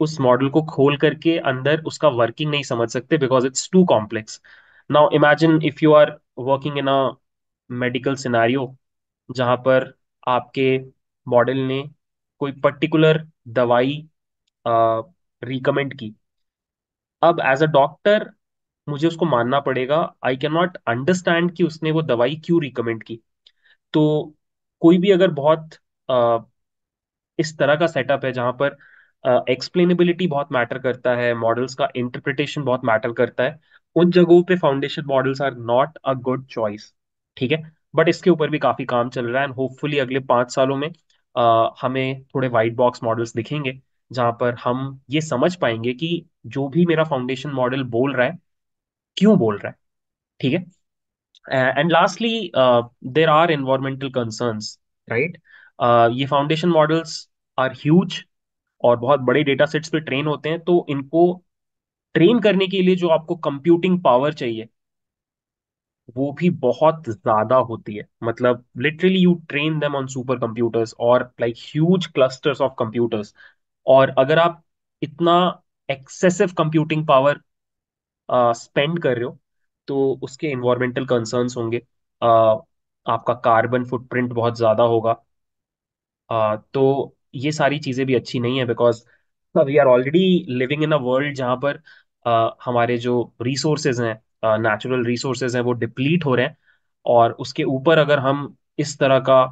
Speaker 2: उस मॉडल को खोल करके अंदर उसका वर्किंग नहीं समझ सकते because it's too complex now imagine if you are working in a medical scenario जहाँ पर आपके मॉडल ने कोई पर्टिकुलर दवाई रिकमेंड की। अब एज अ डॉक्टर मुझे उसको मानना पड़ेगा। आई कैन नॉट अंडरस्टैंड कि उसने वो दवाई क्यों रिकमेंड की। तो कोई भी अगर बहुत अ, इस तरह का सेटअप है जहाँ पर एक्सप्लेनेबिलिटी बहुत मैटर करता है मॉडल्स का इंटरप्रिटेशन बहुत मैटर करता है उन जगहों पे foundation models are not a good choice ठीक है? बट इसके ऊपर भी काफ़ी काम चल रहा है एंड होपफुली अगले पाँच सालों में हमें थोड़े वाइट बॉक्स मॉडल्स दिखेंगे, जहाँ पर हम ये समझ पाएँगे कि जो भी मेरा फाउंडेशन मॉडल बोल रहा है, क्यों बोल रहा है, ठीक है? And lastly there are environmental concerns right ये फाउंडेशन मॉडल्स आर ह्यूज और बहुत बड़े डेटा सेट्स पे ट्रेन होते हैं तो इनको ट्रेन करने के लिए जो आपको कंप्यूटिंग पावर चाहिए वो भी बहुत ज़्यादा होती है। मतलब literally you train them on super computers और like huge clusters of computers और अगर आप इतना एक्सेसिव कंप्यूटिंग पावर स्पेंड कर रहे हो तो उसके इन्वायरमेंटल कंसर्न्स होंगे। अ, आपका कार्बन फुटप्रिंट बहुत ज़्यादा होगा। आ, तो ये सारी चीज़ें भी अच्छी नहीं है because we are already living in a world जहाँ पर आ, हमारे जो रिसोर्सेज हैं नेचुरल रिसोर्सेज हैं, वो डिप्लीट हो रहे हैं और उसके ऊपर अगर हम इस तरह का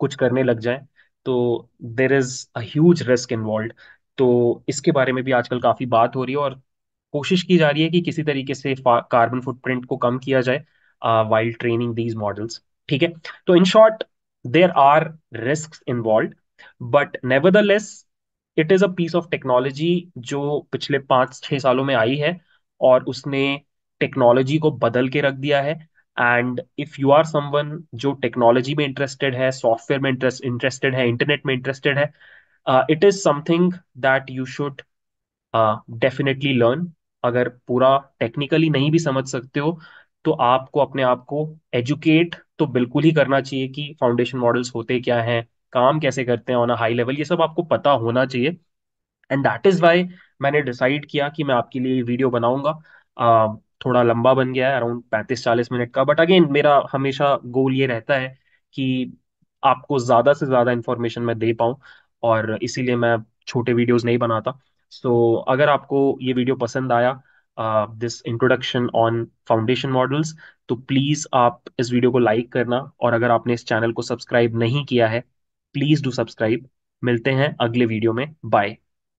Speaker 2: कुछ करने लग जाएँ तो there is a huge risk involve तो इसके बारे में भी आजकल काफ़ी बात हो रही है और कोशिश की जा रही है कि किसी तरीके से कार्बन फुटप्रिंट को कम किया जाए वाइल ट्रेनिंग दीज मॉडल्स ठीक है? तो in short there are risk involve but nevertheless it is a piece of technology जो पिछले पाँच छह सालों में आई है और उसने टेक्नोलॉजी को बदल के रख दिया है। And if you are someone जो टेक्नोलॉजी में इंटरेस्टेड है सॉफ्टवेयर में इंटरेस्ट इंटरेस्टेड है इंटरनेट में इंटरेस्टेड है it is something that you should definitely learn अगर पूरा टेक्निकली नहीं भी समझ सकते हो तो आपको अपने आप को एजुकेट तो बिल्कुल ही करना चाहिए कि फाउंडेशन मॉडल्स होते क्या हैं काम कैसे करते हैं ऑन अ हाई लेवल ये सब आपको पता होना चाहिए। एंड दैट इज़ वाई मैंने डिसाइड किया कि मैं आपके लिए वीडियो बनाऊँगा। अह, थोड़ा लंबा बन गया है अराउंड पैंतीस चालीस मिनट का। बट अगेन मेरा हमेशा गोल ये रहता है कि आपको ज़्यादा से ज़्यादा इंफॉर्मेशन मैं दे पाऊँ और इसीलिए मैं छोटे वीडियोस नहीं बनाता। सो so, अगर आपको ये वीडियो पसंद आया this introduction on foundation models तो प्लीज़ आप इस वीडियो को लाइक करना और अगर आपने इस चैनल को सब्सक्राइब नहीं किया है प्लीज़ डू सब्सक्राइब मिलते हैं अगले वीडियो में। बाय